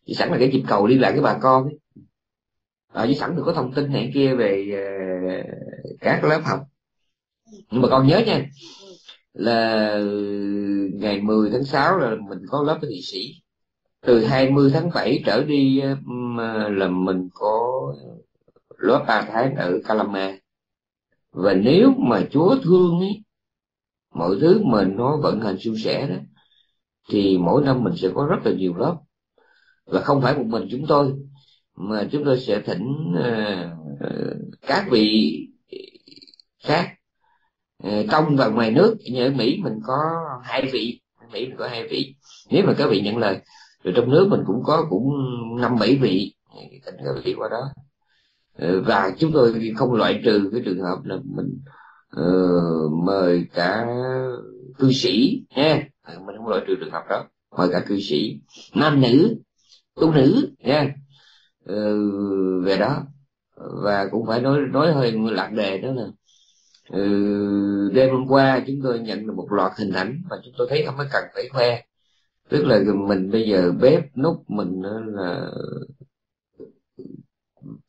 Chỉ sẵn là cái dịp cầu liên lạc với bà con ấy. À, với sẵn được có thông tin này kia về uh, các lớp học. Nhưng mà con nhớ nha là ngày 10 tháng 6 là mình có lớp thị sĩ. Từ 20 tháng 7 trở đi ờ, là mình có lớp 3 tháng ở Calama. Và nếu mà Chúa thương ấy mọi thứ mình nó vận hành suôn sẻ đó thì mỗi năm mình sẽ có rất là nhiều lớp. Và không phải một mình chúng tôi mà chúng tôi sẽ thỉnh uh, các vị khác uh, trong và ngoài nước. Như ở Mỹ mình có hai vị Mỹ mình có hai vị. Nếu mà các vị nhận lời rồi trong nước mình cũng có cũng năm bảy vị thỉnh các vị qua đó. Uh, và chúng tôi không loại trừ cái trường hợp là mình Ờ, mời cả cư sĩ nha ừ, mình không loại trừ trường hợp đó. Mời cả cư sĩ. Nam nữ tu nữ nha ừ, ờ, về đó. Và cũng phải nói nói hơi lạc đề đó là ừ, ờ, đêm hôm qua chúng tôi nhận được một loạt hình ảnh mà chúng tôi thấy không có cần phải khoe. Tức là mình bây giờ bếp nút mình là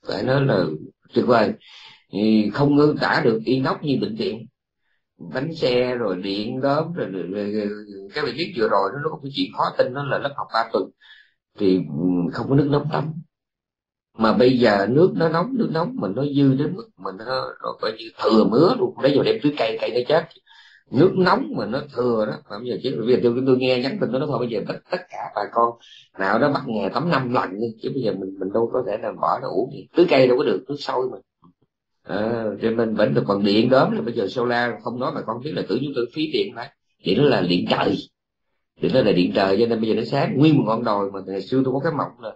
phải nói là tuyệt vời không ngưng tả được inox như bệnh viện. Bánh xe rồi điện đóm rồi, rồi, rồi, rồi cái bài viết vừa rồi nó có cái chuyện khó tin nó là lớp học ba tuần. Thì không có nước nóng tắm mà bây giờ nước nó nóng nước nóng mình nó dư đến mức mình nó, rồi coi như thừa mứa luôn. Lấy vào đem tưới cây cây nó chết. Nước nóng mà nó thừa đó mà bây giờ chứ bây giờ tôi, tôi nghe nhắn tin nó thôi bây giờ tất, tất cả bà con nào đó bắt nghề tắm năm lần chứ bây giờ mình mình đâu có thể là bỏ nó uống gì. Tưới cây đâu có được nước sôi mà à, cho nên vẫn được bằng điện đó là bây giờ solar không nói mà con biết là tưởng chúng tôi phí điện mà. Điện nó là điện trời. Điện nó là điện trời cho nên bây giờ nó sáng. Nguyên một ngọn đồi mà ngày xưa tôi có cái mộng là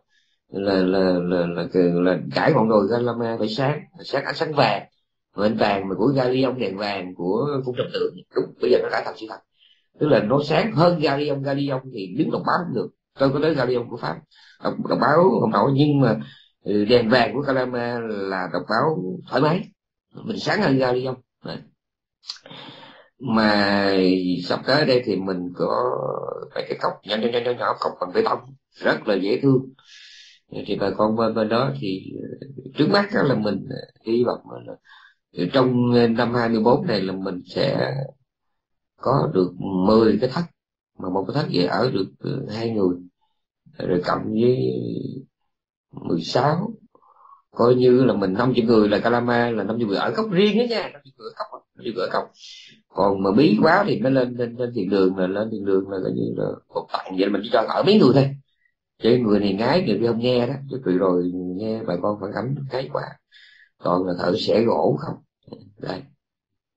là là là là, là, là trải ngọn đồi ra làm phải sáng. Sáng ánh sáng vàng. Mệnh vàng mà của Galion đèn vàng của cung trầm tượng. Đúng bây giờ nó đã thành sự thật. Tức là nó sáng hơn Galion Galion thì đứng đọc báo cũng được. Tôi có tới Galion của pháp. Đọc, đọc báo không nổi nhưng mà ừ, đèn vàng của Calama là đọc báo thoải mái. Mình sáng hơn ra đi không? mà sắp tới đây thì mình có mấy cái cốc nhỏ nhỏ nhỏ nhỏ cốc bằng bê tông rất là dễ thương. Thì bà con bên, bên đó thì ờ, trước mắt đó là mình ờ, hy vọng là trong ờ, năm 24 này là mình sẽ có được 10 cái thất mà một cái thất về ở được hai người rồi cộng với 16 coi như là mình năm chục người là Calama là năm chục người ở cốc riêng đó nha năm chục người ở cốc năm chục người ở cốc còn mà bí quá thì mới lên lên lên thiền đường là lên thiền đường là coi như là một tặng vậy mình chỉ cho ở mấy người thôi. Chứ người này ngái người kia không nghe đó chứ tùy rồi nghe bà con phản ánh cái quá. Còn là thợ sẽ gỗ không. Đây.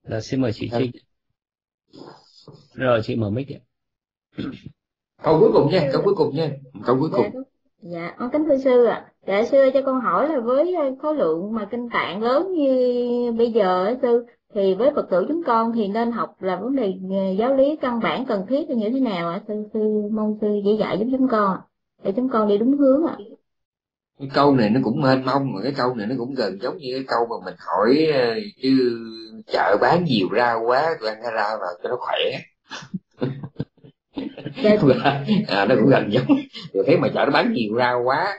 Là xin mời chị Trinh. Rồi chị mở mic ạ. Câu cuối cùng nha câu cuối cùng nha câu cuối cùng dạ con kính thưa sư ạ à. dạ sư cho con hỏi là với khối lượng mà kinh tạng lớn như bây giờ sư, thì với phật tử chúng con thì nên học là vấn đề ờ, giáo lý căn bản cần thiết như thế nào ạ à? sư sư, mong sư chỉ dạy giúp chúng con để chúng con đi đúng hướng ạ à cái câu này nó cũng mênh mông, mà cái câu này nó cũng gần giống như cái câu mà mình hỏi chứ chợ bán nhiều rau quá tôi ăn cái rau vào cho nó khỏe à, nó cũng gần giống. Rồi thấy mà chợ nó bán nhiều rau quá.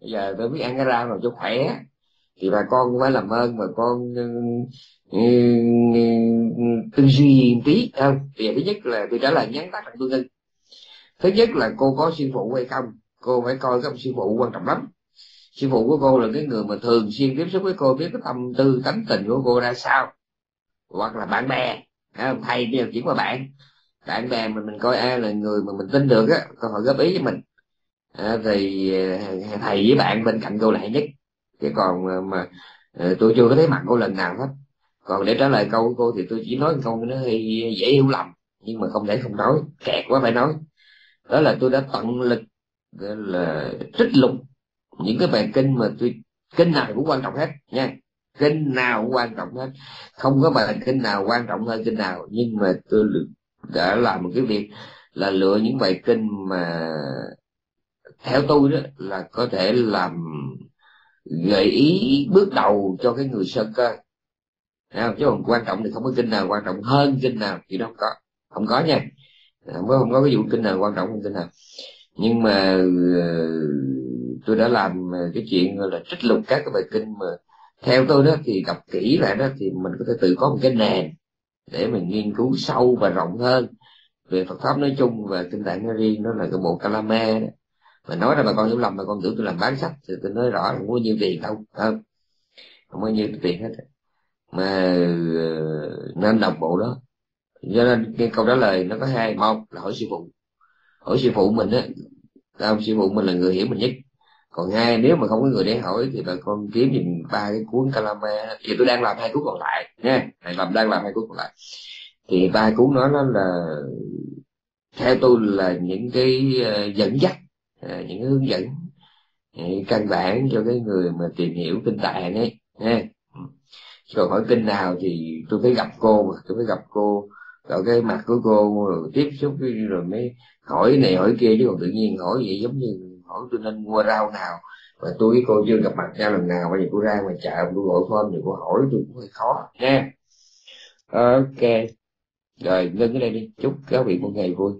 Bây giờ tôi biết ăn cái rau nào cho khỏe. Thì bà con cũng phải làm ơn mà con tư duy một tí không? Bây giờ thứ nhất là tôi trả lời nhắn tắt là tôi ngưng thứ nhất là cô có sư phụ hay không? Cô phải coi cái ông sư phụ quan trọng lắm. Sư phụ của cô là cái người mà thường xuyên tiếp xúc với cô biết cái tâm tư tánh tình của cô ra sao. Hoặc là bạn bè thầy bây giờ chỉ có bạn bạn bè mình mình coi ai là người mà mình tin được á cô họ góp ý với mình. À, thì à, thầy với bạn bên cạnh cô là hay nhất. Chứ còn à, mà, à, tôi chưa có thấy mặt cô lần nào hết. Còn để trả lời câu của cô thì tôi chỉ nói câu nó hơi dễ hiểu lầm nhưng mà không thể không nói kẹt quá phải nói. Đó là tôi đã tận lực là trích lục những cái bài kinh mà tôi kinh nào cũng quan trọng hết nha. Kinh nào cũng quan trọng hết. Không có bài kinh nào quan trọng hơn kinh nào nhưng mà tôi đã làm một cái việc là lựa những bài kinh mà theo tôi đó là có thể làm gợi ý bước đầu cho cái người sơ cơ. Không? chứ còn quan trọng thì không có kinh nào quan trọng hơn kinh nào thì đâu không có. Không có nha. À, không có không có cái vụ kinh nào quan trọng hơn kinh nào. Nhưng mà ờ, tôi đã làm ờ, cái chuyện là trích lục các cái bài kinh mà theo tôi đó thì đọc kỹ lại đó thì mình có thể tự có một cái nền để mình nghiên cứu sâu và rộng hơn về Phật pháp nói chung và kinh tạng nói riêng, đó là cái bộ Kalame đó mà nói ra bà con hiểu lầm, bà con tưởng tôi làm bán sách thì tôi nói rõ là không có nhiêu tiền đâu không? Không có nhiêu tiền hết. Mà ờ, nên đọc bộ đó. Cho nên cái câu trả lời nó có hai một là hỏi sư phụ. Hỏi sư phụ mình á ông sư phụ mình là người hiểu mình nhất còn hai nếu mà không có người để hỏi thì bà con kiếm nhìn ba cái cuốn calama. Thì tôi đang làm hai cuốn còn lại, nha. Làm đang làm hai cuốn còn lại. Thì ba cuốn đó nó là, theo tôi là những cái ờ, dẫn dắt ờ, những cái hướng dẫn ờ, căn bản cho cái người mà tìm hiểu kinh tạng ấy, nha. Còn hỏi kinh nào thì tôi phải gặp cô mà, tôi phải gặp cô rồi cái mặt của cô, rồi tiếp xúc rồi mới hỏi này hỏi kia, chứ còn tự nhiên hỏi vậy giống như hỏi tôi nên mua rau nào. Và tôi với cô chưa gặp mặt nhau lần nào, bây giờ cô ra ngoài chợ tôi gọi phone thì cô hỏi, tôi cũng hơi khó, nha. Ok. Rồi ngưng cái đây đi. Chúc các vị một ngày vui.